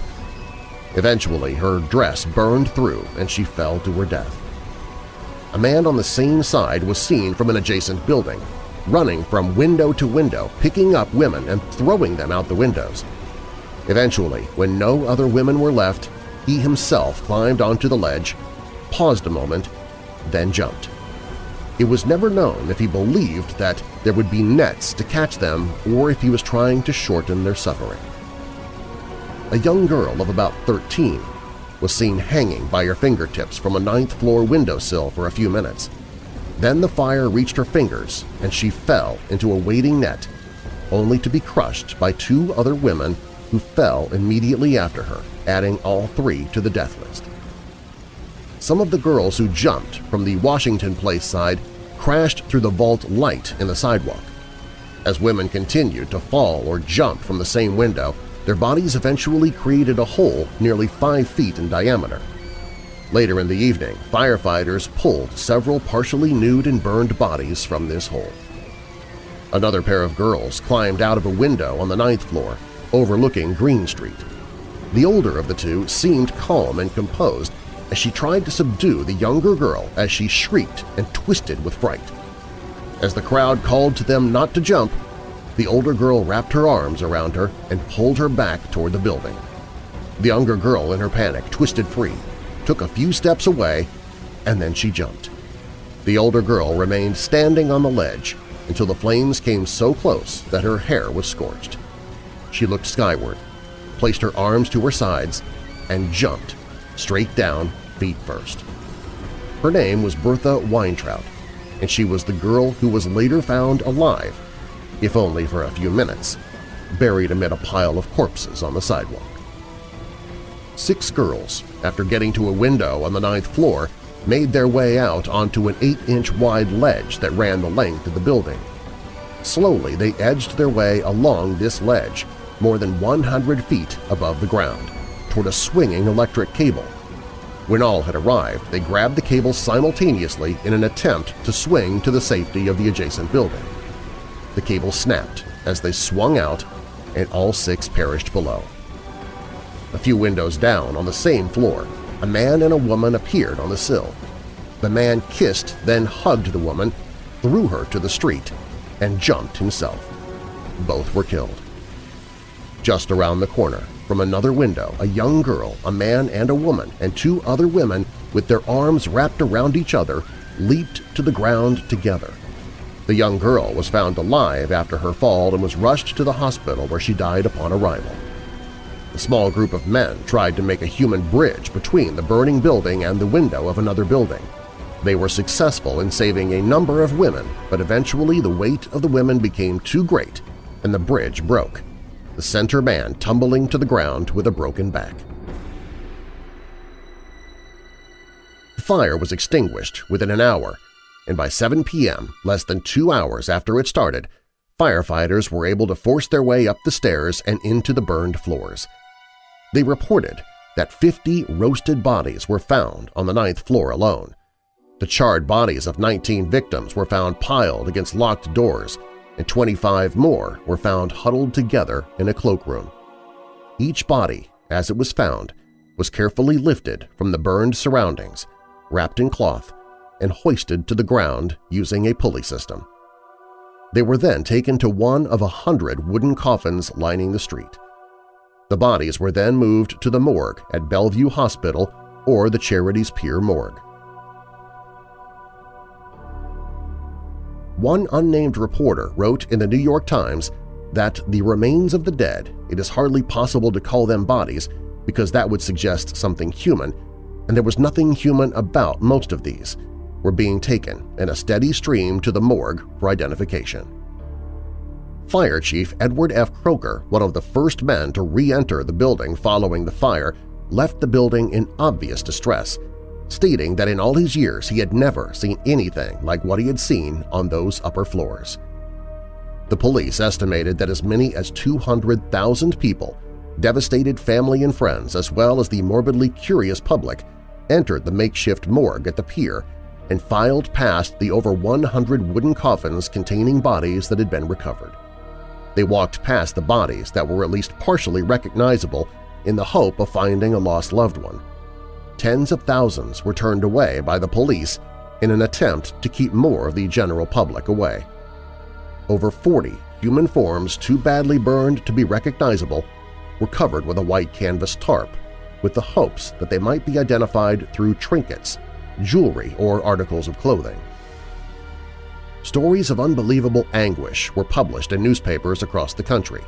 Eventually, her dress burned through and she fell to her death. A man on the same side was seen from an adjacent building, running from window to window, picking up women and throwing them out the windows. Eventually, when no other women were left, he himself climbed onto the ledge, paused a moment, then jumped. It was never known if he believed that there would be nets to catch them or if he was trying to shorten their suffering. A young girl of about 13 was seen hanging by her fingertips from a ninth-floor windowsill for a few minutes. Then the fire reached her fingers and she fell into a waiting net, only to be crushed by two other women who fell immediately after her, adding all three to the death list. Some of the girls who jumped from the Washington Place side crashed through the vault light in the sidewalk. As women continued to fall or jump from the same window, their bodies eventually created a hole nearly five feet in diameter. Later in the evening, firefighters pulled several partially nude and burned bodies from this hole. Another pair of girls climbed out of a window on the ninth floor, overlooking Greene Street. The older of the two seemed calm and composed as she tried to subdue the younger girl as she shrieked and twisted with fright. As the crowd called to them not to jump, the older girl wrapped her arms around her and pulled her back toward the building. The younger girl, in her panic, twisted free, took a few steps away, and then she jumped. The older girl remained standing on the ledge until the flames came so close that her hair was scorched. She looked skyward, placed her arms to her sides, and jumped straight down feet first. Her name was Bertha Weintraut, and she was the girl who was later found alive if only for a few minutes, buried amid a pile of corpses on the sidewalk. Six girls, after getting to a window on the ninth floor, made their way out onto an 8-inch wide ledge that ran the length of the building. Slowly they edged their way along this ledge, more than 100 feet above the ground, toward a swinging electric cable. When all had arrived, they grabbed the cable simultaneously in an attempt to swing to the safety of the adjacent building. The cable snapped as they swung out and all six perished below. A few windows down on the same floor, a man and a woman appeared on the sill. The man kissed, then hugged the woman, threw her to the street, and jumped himself. Both were killed. Just around the corner, from another window, a young girl, a man and a woman, and two other women with their arms wrapped around each other leaped to the ground together. The young girl was found alive after her fall and was rushed to the hospital where she died upon arrival. A small group of men tried to make a human bridge between the burning building and the window of another building. They were successful in saving a number of women, but eventually the weight of the women became too great and the bridge broke, the center man tumbling to the ground with a broken back. The fire was extinguished within an hour, and by 7 p.m., less than two hours after it started, firefighters were able to force their way up the stairs and into the burned floors. They reported that 50 roasted bodies were found on the ninth floor alone. The charred bodies of 19 victims were found piled against locked doors, and 25 more were found huddled together in a cloakroom. Each body, as it was found, was carefully lifted from the burned surroundings, wrapped in cloth, and hoisted to the ground using a pulley system. They were then taken to one of a hundred wooden coffins lining the street. The bodies were then moved to the morgue at Bellevue Hospital or the Charities Pier morgue. One unnamed reporter wrote in the New York Times that the remains of the dead, it is hardly possible to call them bodies because that would suggest something human, and there was nothing human about most of these, were being taken in a steady stream to the morgue for identification. Fire Chief Edward F. Croker, one of the first men to re-enter the building following the fire, left the building in obvious distress stating that in all his years he had never seen anything like what he had seen on those upper floors. The police estimated that as many as 200,000 people, devastated family and friends as well as the morbidly curious public, entered the makeshift morgue at the pier and filed past the over 100 wooden coffins containing bodies that had been recovered. They walked past the bodies that were at least partially recognizable in the hope of finding a lost loved one tens of thousands were turned away by the police in an attempt to keep more of the general public away. Over 40 human forms too badly burned to be recognizable were covered with a white canvas tarp with the hopes that they might be identified through trinkets, jewelry, or articles of clothing. Stories of unbelievable anguish were published in newspapers across the country.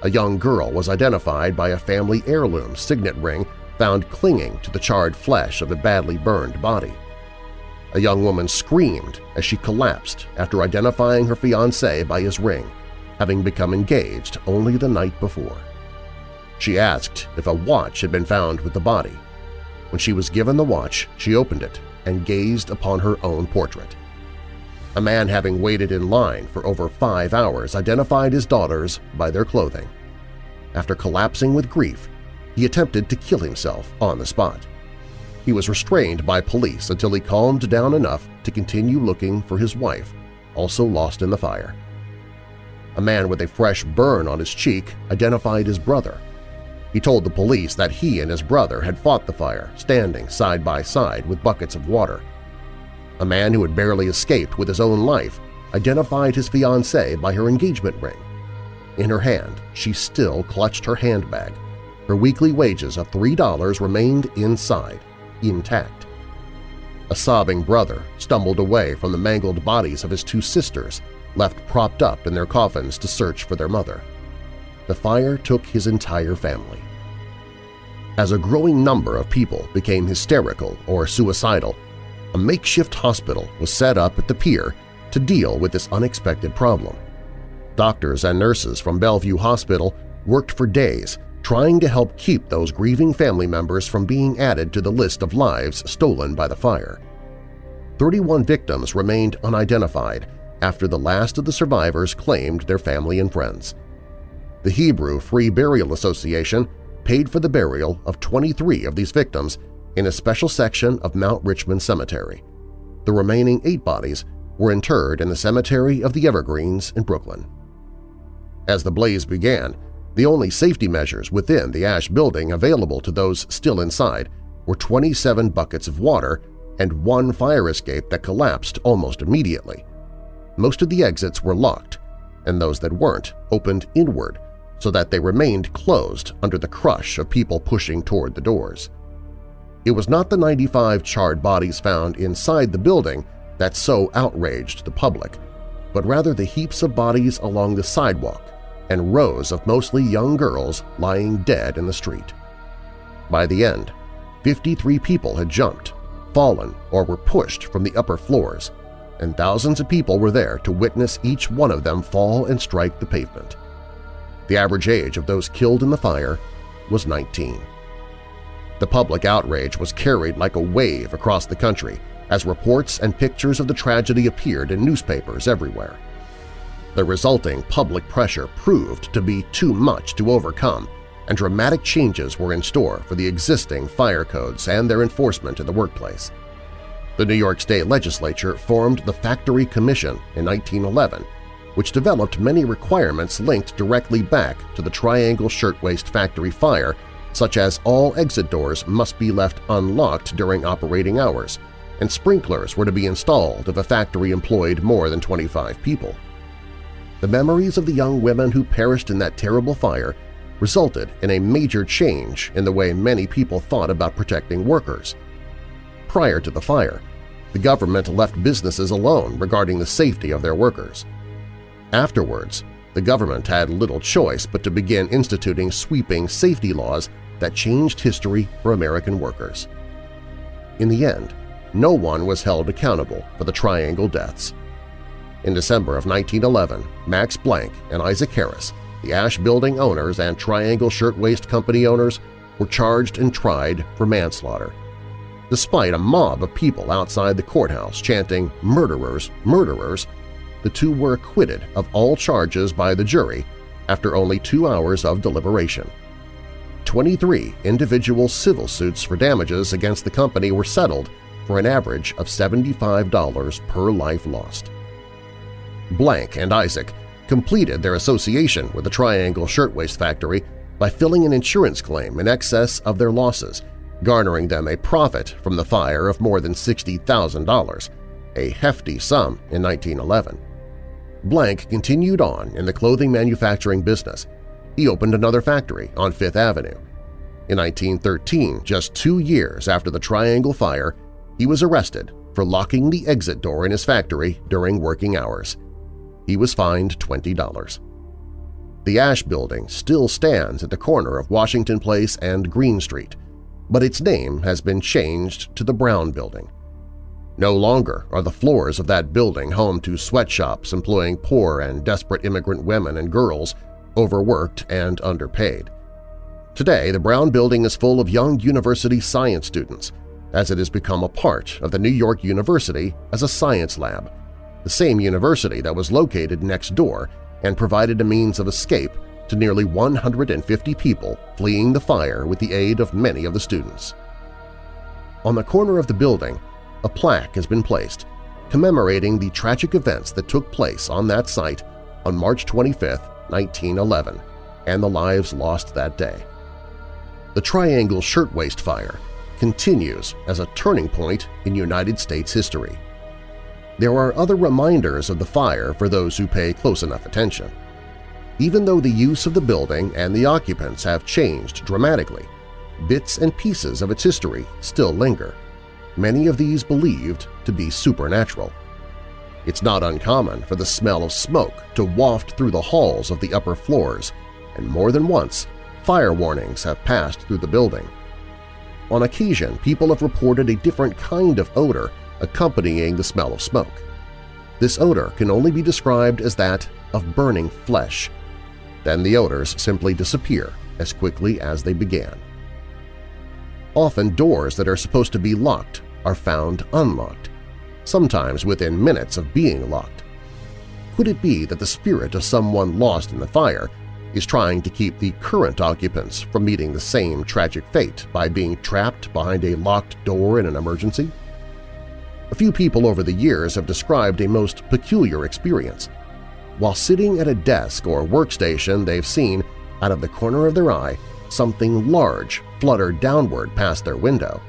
A young girl was identified by a family heirloom signet ring found clinging to the charred flesh of a badly burned body. A young woman screamed as she collapsed after identifying her fiancé by his ring, having become engaged only the night before. She asked if a watch had been found with the body. When she was given the watch, she opened it and gazed upon her own portrait. A man having waited in line for over five hours identified his daughters by their clothing. After collapsing with grief, he attempted to kill himself on the spot. He was restrained by police until he calmed down enough to continue looking for his wife, also lost in the fire. A man with a fresh burn on his cheek identified his brother. He told the police that he and his brother had fought the fire, standing side by side with buckets of water. A man who had barely escaped with his own life identified his fiancée by her engagement ring. In her hand, she still clutched her handbag, her weekly wages of $3 remained inside, intact. A sobbing brother stumbled away from the mangled bodies of his two sisters, left propped up in their coffins to search for their mother. The fire took his entire family. As a growing number of people became hysterical or suicidal, a makeshift hospital was set up at the pier to deal with this unexpected problem. Doctors and nurses from Bellevue Hospital worked for days trying to help keep those grieving family members from being added to the list of lives stolen by the fire. 31 victims remained unidentified after the last of the survivors claimed their family and friends. The Hebrew Free Burial Association paid for the burial of 23 of these victims in a special section of Mount Richmond Cemetery. The remaining eight bodies were interred in the Cemetery of the Evergreens in Brooklyn. As the blaze began, the only safety measures within the asch building available to those still inside were 27 buckets of water and one fire escape that collapsed almost immediately. Most of the exits were locked, and those that weren't opened inward so that they remained closed under the crush of people pushing toward the doors. It was not the 95 charred bodies found inside the building that so outraged the public, but rather the heaps of bodies along the sidewalk and rows of mostly young girls lying dead in the street. By the end, 53 people had jumped, fallen or were pushed from the upper floors, and thousands of people were there to witness each one of them fall and strike the pavement. The average age of those killed in the fire was 19. The public outrage was carried like a wave across the country as reports and pictures of the tragedy appeared in newspapers everywhere. The resulting public pressure proved to be too much to overcome, and dramatic changes were in store for the existing fire codes and their enforcement in the workplace. The New York State Legislature formed the Factory Commission in 1911, which developed many requirements linked directly back to the Triangle Shirtwaist Factory fire, such as all exit doors must be left unlocked during operating hours, and sprinklers were to be installed if a factory employed more than 25 people. The memories of the young women who perished in that terrible fire resulted in a major change in the way many people thought about protecting workers. Prior to the fire, the government left businesses alone regarding the safety of their workers. Afterwards, the government had little choice but to begin instituting sweeping safety laws that changed history for American workers. In the end, no one was held accountable for the Triangle deaths. In December of 1911, Max Blanck and Isaac Harris, the Asch Building owners and Triangle Shirtwaist Company owners, were charged and tried for manslaughter. Despite a mob of people outside the courthouse chanting, "Murderers! Murderers!", the two were acquitted of all charges by the jury after only two hours of deliberation. 23 individual civil suits for damages against the company were settled for an average of $75 per life lost. Blanck and Isaac completed their association with the Triangle Shirtwaist Factory by filling an insurance claim in excess of their losses, garnering them a profit from the fire of more than $60,000, a hefty sum in 1911. Blanck continued on in the clothing manufacturing business. He opened another factory on Fifth Avenue. In 1913, just two years after the Triangle Fire, he was arrested for locking the exit door in his factory during working hours. He was fined $20. The Asch Building still stands at the corner of Washington Place and Greene Street, but its name has been changed to the Brown Building. No longer are the floors of that building home to sweatshops employing poor and desperate immigrant women and girls overworked and underpaid. Today, the Brown Building is full of young university science students as it has become a part of the New York University as a science lab, the same university that was located next door and provided a means of escape to nearly 150 people fleeing the fire with the aid of many of the students. On the corner of the building, a plaque has been placed commemorating the tragic events that took place on that site on March 25, 1911, and the lives lost that day. The Triangle Shirtwaist Fire continues as a turning point in United States history. There are other reminders of the fire for those who pay close enough attention. Even though the use of the building and the occupants have changed dramatically, bits and pieces of its history still linger, many of these believed to be supernatural. It's not uncommon for the smell of smoke to waft through the halls of the upper floors, and more than once fire warnings have passed through the building. On occasion, people have reported a different kind of odor accompanying the smell of smoke. This odor can only be described as that of burning flesh. Then the odors simply disappear as quickly as they began. Often doors that are supposed to be locked are found unlocked, sometimes within minutes of being locked. Could it be that the spirit of someone lost in the fire is trying to keep the current occupants from meeting the same tragic fate by being trapped behind a locked door in an emergency? A few people over the years have described a most peculiar experience. While sitting at a desk or workstation, they've seen, out of the corner of their eye, something large flutter downward past their window.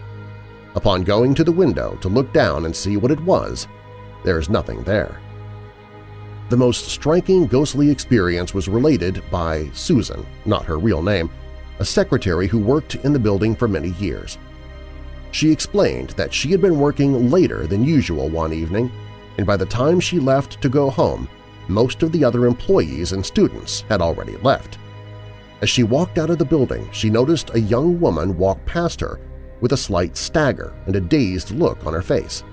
Upon going to the window to look down and see what it was, there is nothing there. The most striking ghostly experience was related by Susan, not her real name, a secretary who worked in the building for many years. She explained that she had been working later than usual one evening, and by the time she left to go home, most of the other employees and students had already left. As she walked out of the building, she noticed a young woman walk past her with a slight stagger and a dazed look on her face.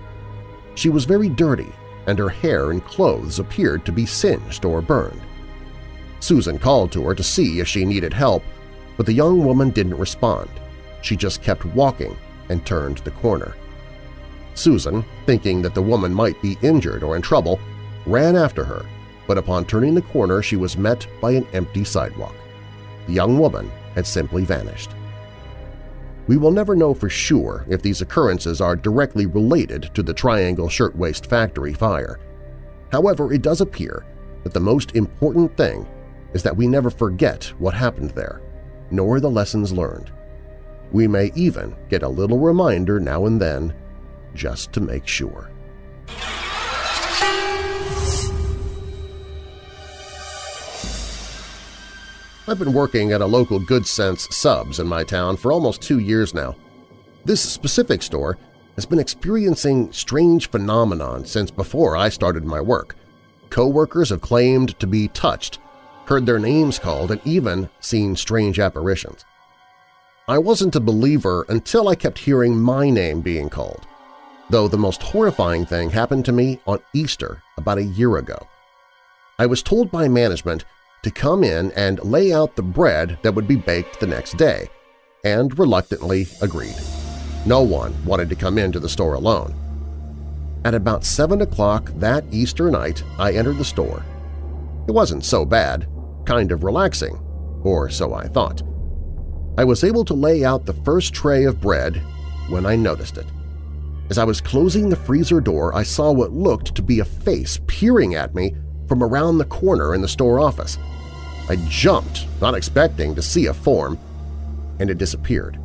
She was very dirty, and her hair and clothes appeared to be singed or burned. Susan called to her to see if she needed help, but the young woman didn't respond. She just kept walking and turned the corner. Susan, thinking that the woman might be injured or in trouble, ran after her, but upon turning the corner she was met by an empty sidewalk. The young woman had simply vanished. We will never know for sure if these occurrences are directly related to the Triangle Shirtwaist Factory fire. However, it does appear that the most important thing is that we never forget what happened there, nor the lessons learned. We may even get a little reminder now and then just to make sure. I've been working at a local Goodcents Subs in my town for almost two years now. This specific store has been experiencing strange phenomenon since before I started my work. Co-workers have claimed to be touched, heard their names called, and even seen strange apparitions. I wasn't a believer until I kept hearing my name being called, though the most horrifying thing happened to me on Easter about a year ago. I was told by management to come in and lay out the bread that would be baked the next day, and reluctantly agreed. No one wanted to come into the store alone. At about 7 o'clock that Easter night, I entered the store. It wasn't so bad, kind of relaxing, or so I thought. I was able to lay out the first tray of bread when I noticed it. As I was closing the freezer door, I saw what looked to be a face peering at me from around the corner in the store office. I jumped, not expecting to see a form, and it disappeared.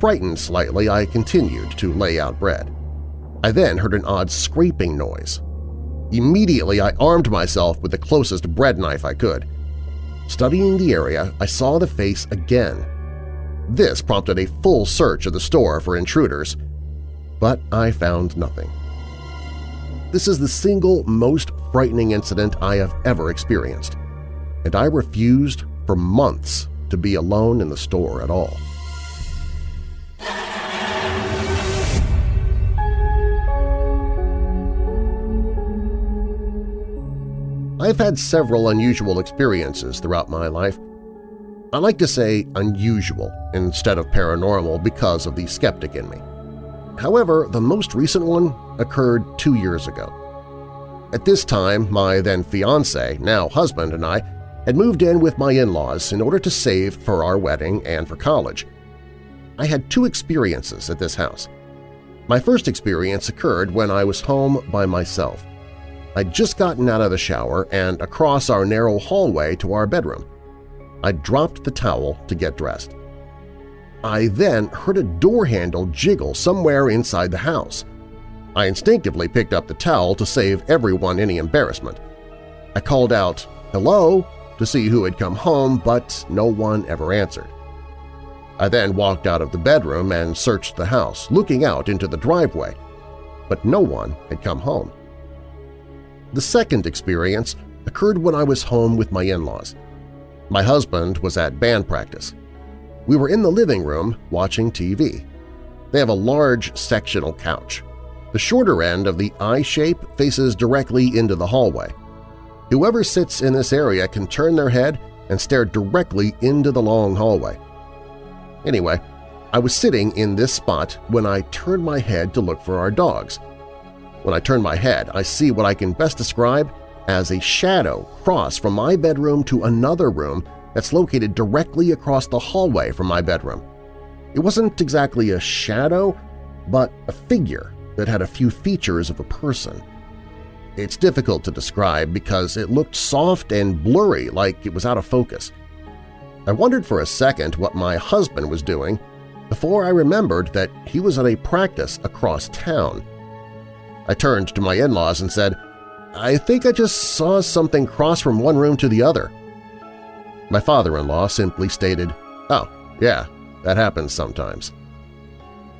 Frightened slightly, I continued to lay out bread. I then heard an odd scraping noise. Immediately, I armed myself with the closest bread knife I could. Studying the area, I saw the face again. This prompted a full search of the store for intruders, but I found nothing. This is the single most frightening incident I have ever experienced and I refused for months to be alone in the store at all. I've had several unusual experiences throughout my life. I like to say unusual instead of paranormal because of the skeptic in me. However, the most recent one occurred two years ago. At this time, my then fiancé, now husband, and I had moved in with my in-laws in order to save for our wedding and for college. I had two experiences at this house. My first experience occurred when I was home by myself. I'd just gotten out of the shower and across our narrow hallway to our bedroom. I dropped the towel to get dressed. I then heard a door handle jiggle somewhere inside the house. I instinctively picked up the towel to save everyone any embarrassment. I called out, "Hello?" to see who had come home, but no one ever answered. I then walked out of the bedroom and searched the house, looking out into the driveway, but no one had come home. The second experience occurred when I was home with my in-laws. My husband was at band practice. We were in the living room watching TV. They have a large sectional couch. The shorter end of the I shape faces directly into the hallway. Whoever sits in this area can turn their head and stare directly into the long hallway. Anyway, I was sitting in this spot when I turned my head to look for our dogs. When I turn my head, I see what I can best describe as a shadow cross from my bedroom to another room that's located directly across the hallway from my bedroom. It wasn't exactly a shadow, but a figure that had a few features of a person. It's difficult to describe because it looked soft and blurry like it was out of focus. I wondered for a second what my husband was doing before I remembered that he was at a practice across town. I turned to my in-laws and said, I think I just saw something cross from one room to the other. My father-in-law simply stated, oh, yeah, that happens sometimes.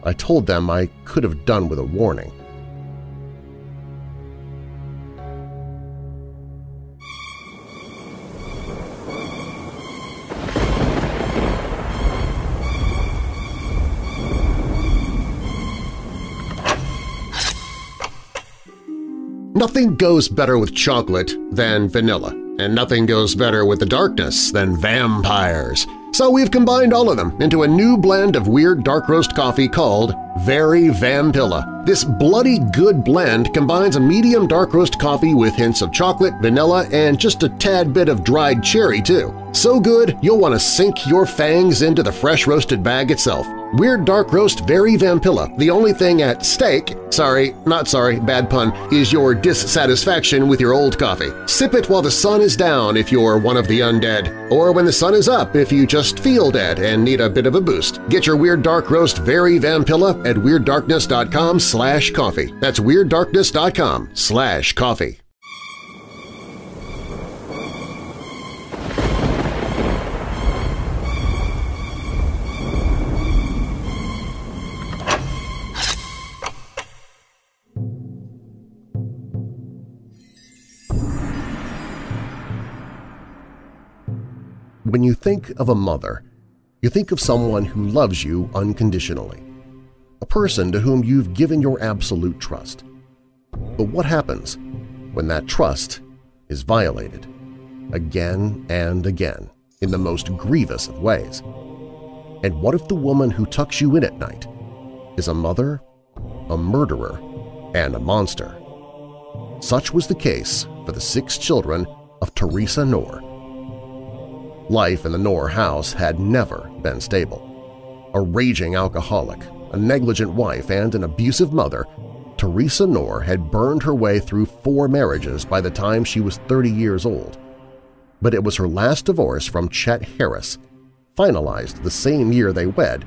I told them I could have done with a warning. Nothing goes better with chocolate than vanilla, and nothing goes better with the darkness than vampires. So we've combined all of them into a new blend of weird dark roast coffee called Very Vampilla. This bloody good blend combines a medium dark roast coffee with hints of chocolate, vanilla, and just a tad bit of dried cherry, too. So good you'll want to sink your fangs into the fresh roasted bag itself. Weird Dark Roast Very Vampilla. The only thing at stake, sorry, not sorry, bad pun, is your dissatisfaction with your old coffee. Sip it while the sun is down if you're one of the undead, or when the sun is up if you just feel dead and need a bit of a boost. Get your Weird Dark Roast Very Vampilla at WeirdDarkness.com slash coffee. That's WeirdDarkness.com slash coffee. When you think of a mother, you think of someone who loves you unconditionally, a person to whom you've given your absolute trust. But what happens when that trust is violated again and again in the most grievous of ways? And what if the woman who tucks you in at night is a mother, a murderer, and a monster? Such was the case for the six children of Theresa Knorr, Life in the Knorr house had never been stable. A raging alcoholic, a negligent wife, and an abusive mother, Theresa Knorr had burned her way through four marriages by the time she was 30 years old. But it was her last divorce from Chet Harris, finalized the same year they wed,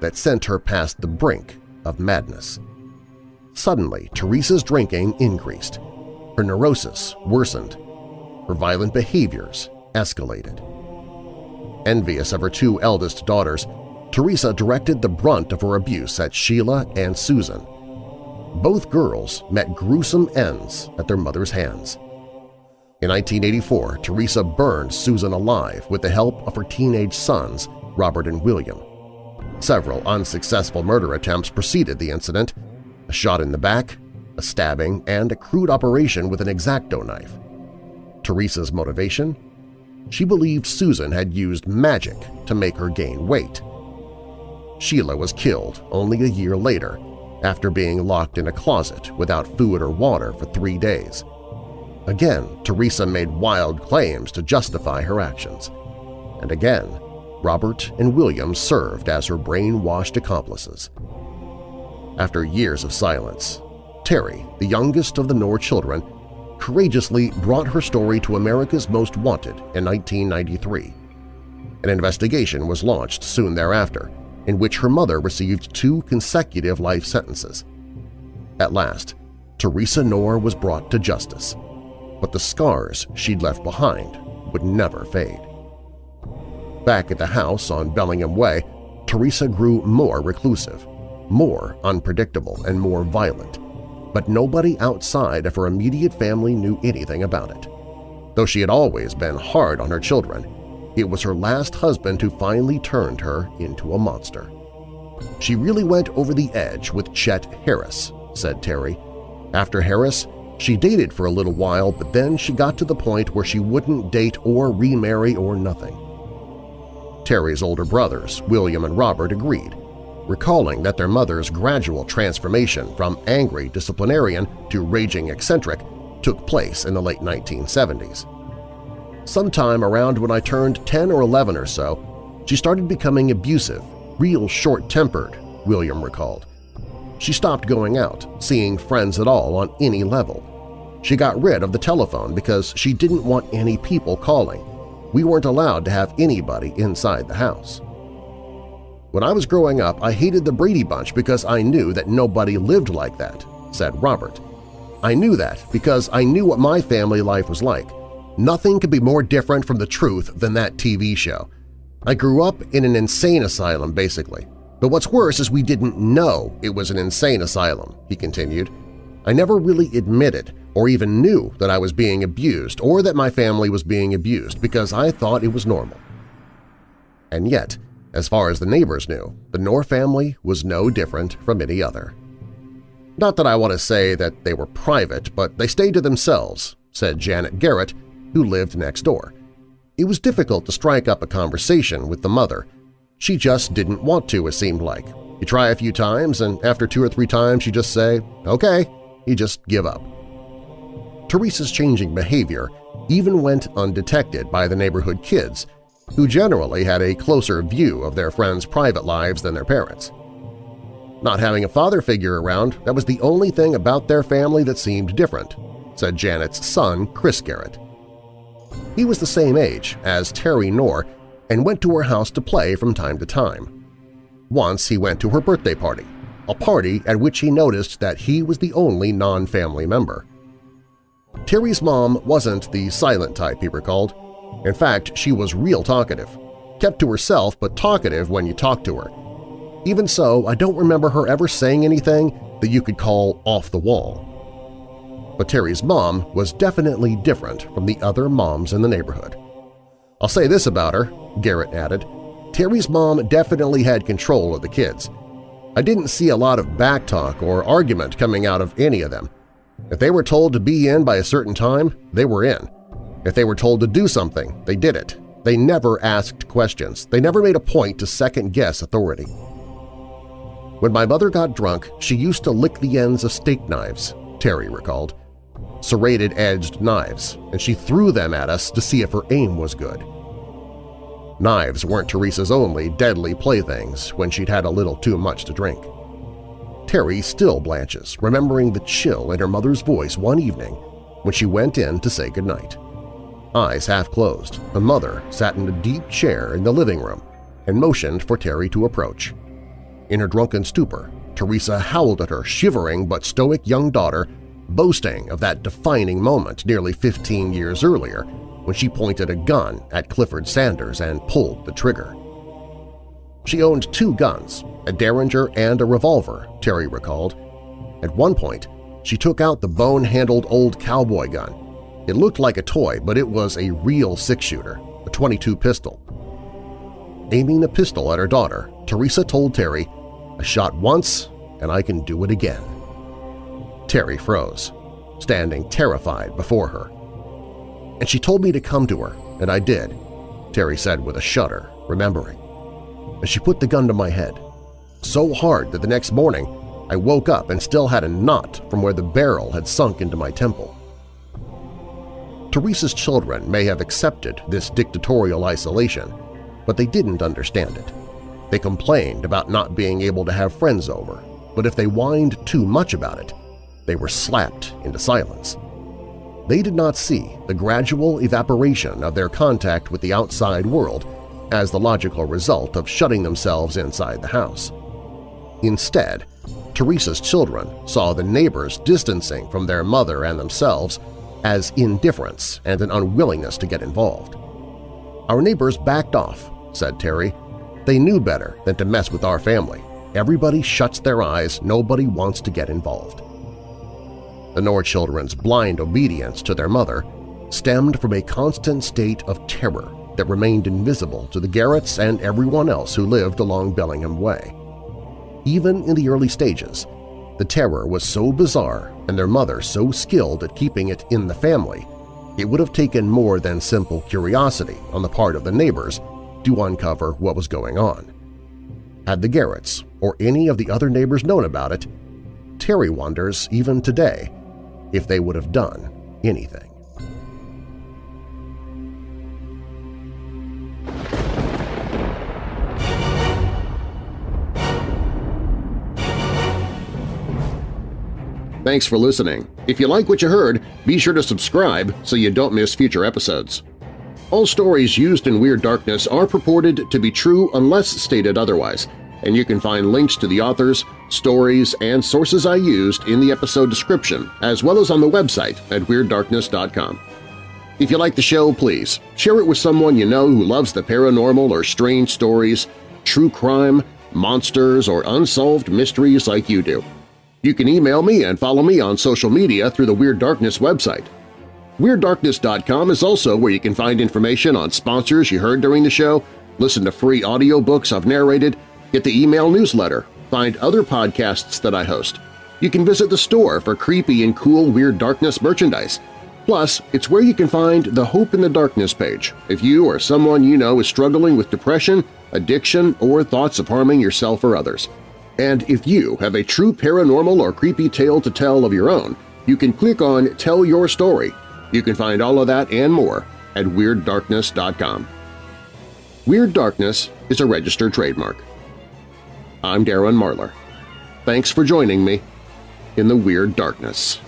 that sent her past the brink of madness. Suddenly, Theresa's drinking increased. Her neurosis worsened. Her violent behaviors escalated. Envious of her two eldest daughters, Theresa directed the brunt of her abuse at Sheila and Susan. Both girls met gruesome ends at their mother's hands. In 1984, Theresa burned Susan alive with the help of her teenage sons, Robert and William. Several unsuccessful murder attempts preceded the incident, a shot in the back, a stabbing, and a crude operation with an X-Acto knife. Theresa's motivation? She believed Susan had used magic to make her gain weight. Sheila was killed only a year later after being locked in a closet without food or water for three days. Again, Theresa made wild claims to justify her actions. And again, Robert and William served as her brainwashed accomplices. After years of silence, Terry, the youngest of the Knorr children, courageously brought her story to America's Most Wanted in 1993. An investigation was launched soon thereafter, in which her mother received two consecutive life sentences. At last, Theresa Knorr was brought to justice, but the scars she'd left behind would never fade. Back at the house on Bellingham Way, Theresa grew more reclusive, more unpredictable, and more violent but nobody outside of her immediate family knew anything about it. Though she had always been hard on her children, it was her last husband who finally turned her into a monster. She really went over the edge with Chet Harris, said Terry. After Harris, she dated for a little while, but then she got to the point where she wouldn't date or remarry or nothing. Terry's older brothers, William and Robert, agreed, recalling that their mother's gradual transformation from angry disciplinarian to raging eccentric took place in the late 1970s. Sometime around when I turned 10 or 11 or so, she started becoming abusive, real short-tempered, William recalled. She stopped going out, seeing friends at all on any level. She got rid of the telephone because she didn't want any people calling. We weren't allowed to have anybody inside the house. When I was growing up, I hated the Brady Bunch because I knew that nobody lived like that, said Robert. I knew that because I knew what my family life was like. Nothing could be more different from the truth than that TV show. I grew up in an insane asylum, basically. But what's worse is we didn't know it was an insane asylum, he continued. I never really admitted or even knew that I was being abused or that my family was being abused because I thought it was normal. And yet, as far as the neighbors knew, the Knorr family was no different from any other. Not that I want to say that they were private, but they stayed to themselves, said Janet Garrett, who lived next door. It was difficult to strike up a conversation with the mother. She just didn't want to, it seemed like. You try a few times, and after two or three times you just say, okay, you just give up. Teresa's changing behavior even went undetected by the neighborhood kids, who generally had a closer view of their friends' private lives than their parents. Not having a father figure around, that was the only thing about their family that seemed different, said Janet's son, Chris Garrett. He was the same age as Terry Knorr and went to her house to play from time to time. Once he went to her birthday party, a party at which he noticed that he was the only non-family member. Terry's mom wasn't the silent type he recalled. In fact, she was real talkative. Kept to herself but talkative when you talked to her. Even so, I don't remember her ever saying anything that you could call off the wall. But Terry's mom was definitely different from the other moms in the neighborhood. I'll say this about her, Garrett added. Terry's mom definitely had control of the kids. I didn't see a lot of backtalk or argument coming out of any of them. If they were told to be in by a certain time, they were in. If they were told to do something, they did it. They never asked questions. They never made a point to second-guess authority. When my mother got drunk, she used to lick the ends of steak knives, Terry recalled. Serrated-edged knives, and she threw them at us to see if her aim was good. Knives weren't Theresa's only deadly playthings when she'd had a little too much to drink. Terry still blanches, remembering the chill in her mother's voice one evening when she went in to say goodnight. Eyes half closed, the mother sat in a deep chair in the living room and motioned for Terry to approach. In her drunken stupor, Theresa howled at her shivering but stoic young daughter, boasting of that defining moment nearly 15 years earlier when she pointed a gun at Clifford Sanders and pulled the trigger. She owned two guns, a Derringer and a revolver, Terry recalled. At one point, she took out the bone-handled old cowboy gun. It looked like a toy, but it was a real six-shooter, a 22 pistol. Aiming the pistol at her daughter, Theresa told Terry, I shot once and I can do it again. Terry froze, standing terrified before her. And she told me to come to her, and I did, Terry said with a shudder, remembering and she put the gun to my head. So hard that the next morning I woke up and still had a knot from where the barrel had sunk into my temple. Theresa's children may have accepted this dictatorial isolation, but they didn't understand it. They complained about not being able to have friends over, but if they whined too much about it, they were slapped into silence. They did not see the gradual evaporation of their contact with the outside world as the logical result of shutting themselves inside the house. Instead, Theresa's children saw the neighbors distancing from their mother and themselves as indifference and an unwillingness to get involved. Our neighbors backed off, said Terry. They knew better than to mess with our family. Everybody shuts their eyes, nobody wants to get involved. The Knorr children's blind obedience to their mother stemmed from a constant state of terror that remained invisible to the Garretts and everyone else who lived along Bellingham Way. Even in the early stages, the terror was so bizarre and their mother so skilled at keeping it in the family, it would have taken more than simple curiosity on the part of the neighbors to uncover what was going on. Had the Garretts or any of the other neighbors known about it, Terry wonders, even today, if they would have done anything. Thanks for listening. If you like what you heard, be sure to subscribe so you don't miss future episodes. All stories used in Weird Darkness are purported to be true unless stated otherwise, and you can find links to the authors, stories, and sources I used in the episode description, as well as on the website at WeirdDarkness.com. If you like the show, please share it with someone you know who loves the paranormal or strange stories, true crime, monsters, or unsolved mysteries like you do. You can email me and follow me on social media through the Weird Darkness website. WeirdDarkness.com is also where you can find information on sponsors you heard during the show, listen to free audiobooks I've narrated, get the email newsletter, find other podcasts that I host. You can visit the store for creepy and cool Weird Darkness merchandise. Plus, it's where you can find the Hope in the Darkness page if you or someone you know is struggling with depression, addiction, or thoughts of harming yourself or others. And if you have a true paranormal or creepy tale to tell of your own, you can click on Tell Your Story. You can find all of that and more at WeirdDarkness.com. Weird Darkness is a registered trademark. I'm Darren Marlar. Thanks for joining me in the Weird Darkness.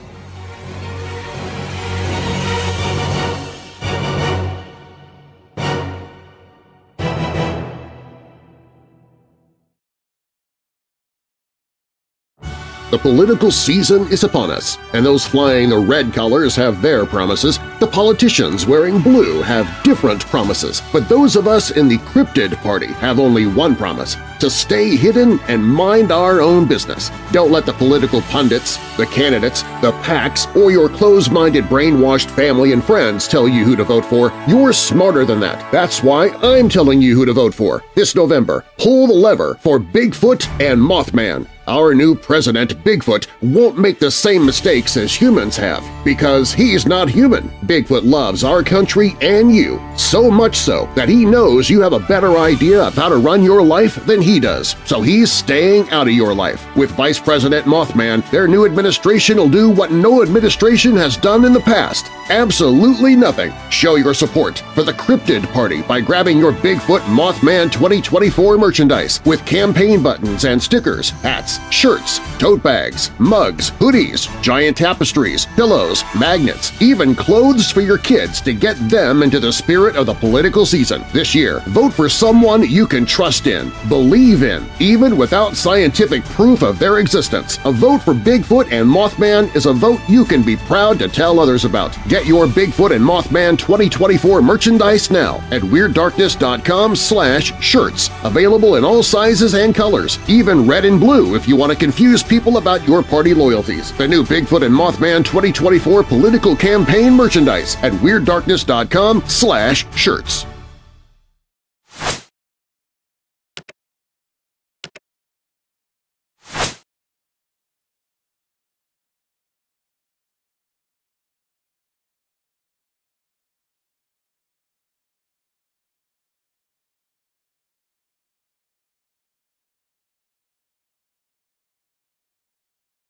The political season is upon us, and those flying the red colors have their promises. The politicians wearing blue have different promises, but those of us in the cryptid party have only one promise – to stay hidden and mind our own business. Don't let the political pundits, the candidates, the PACs, or your closed-minded brainwashed family and friends tell you who to vote for. You're smarter than that. That's why I'm telling you who to vote for. This November, pull the lever for Bigfoot and Mothman. Our new president, Bigfoot, won't make the same mistakes as humans have, because he's not human. Bigfoot loves our country and you, so much so that he knows you have a better idea of how to run your life than he does, so he's staying out of your life. With Vice President Mothman, their new administration will do what no administration has done in the past – absolutely nothing. Show your support for the Cryptid Party by grabbing your Bigfoot Mothman 2024 merchandise with campaign buttons and stickers, hats, shirts, tote bags, mugs, hoodies, giant tapestries, pillows, magnets, even clothes for your kids to get them into the spirit of the political season. This year, vote for someone you can trust in, believe in, even without scientific proof of their existence. A vote for Bigfoot and Mothman is a vote you can be proud to tell others about. Get your Bigfoot and Mothman 2024 merchandise now at WeirdDarkness.com shirts, available in all sizes and colors, even red and blue if you want to confuse people about your party loyalties. The new Bigfoot and Mothman 2024 political campaign merchandise at WeirdDarkness.com slash shirts.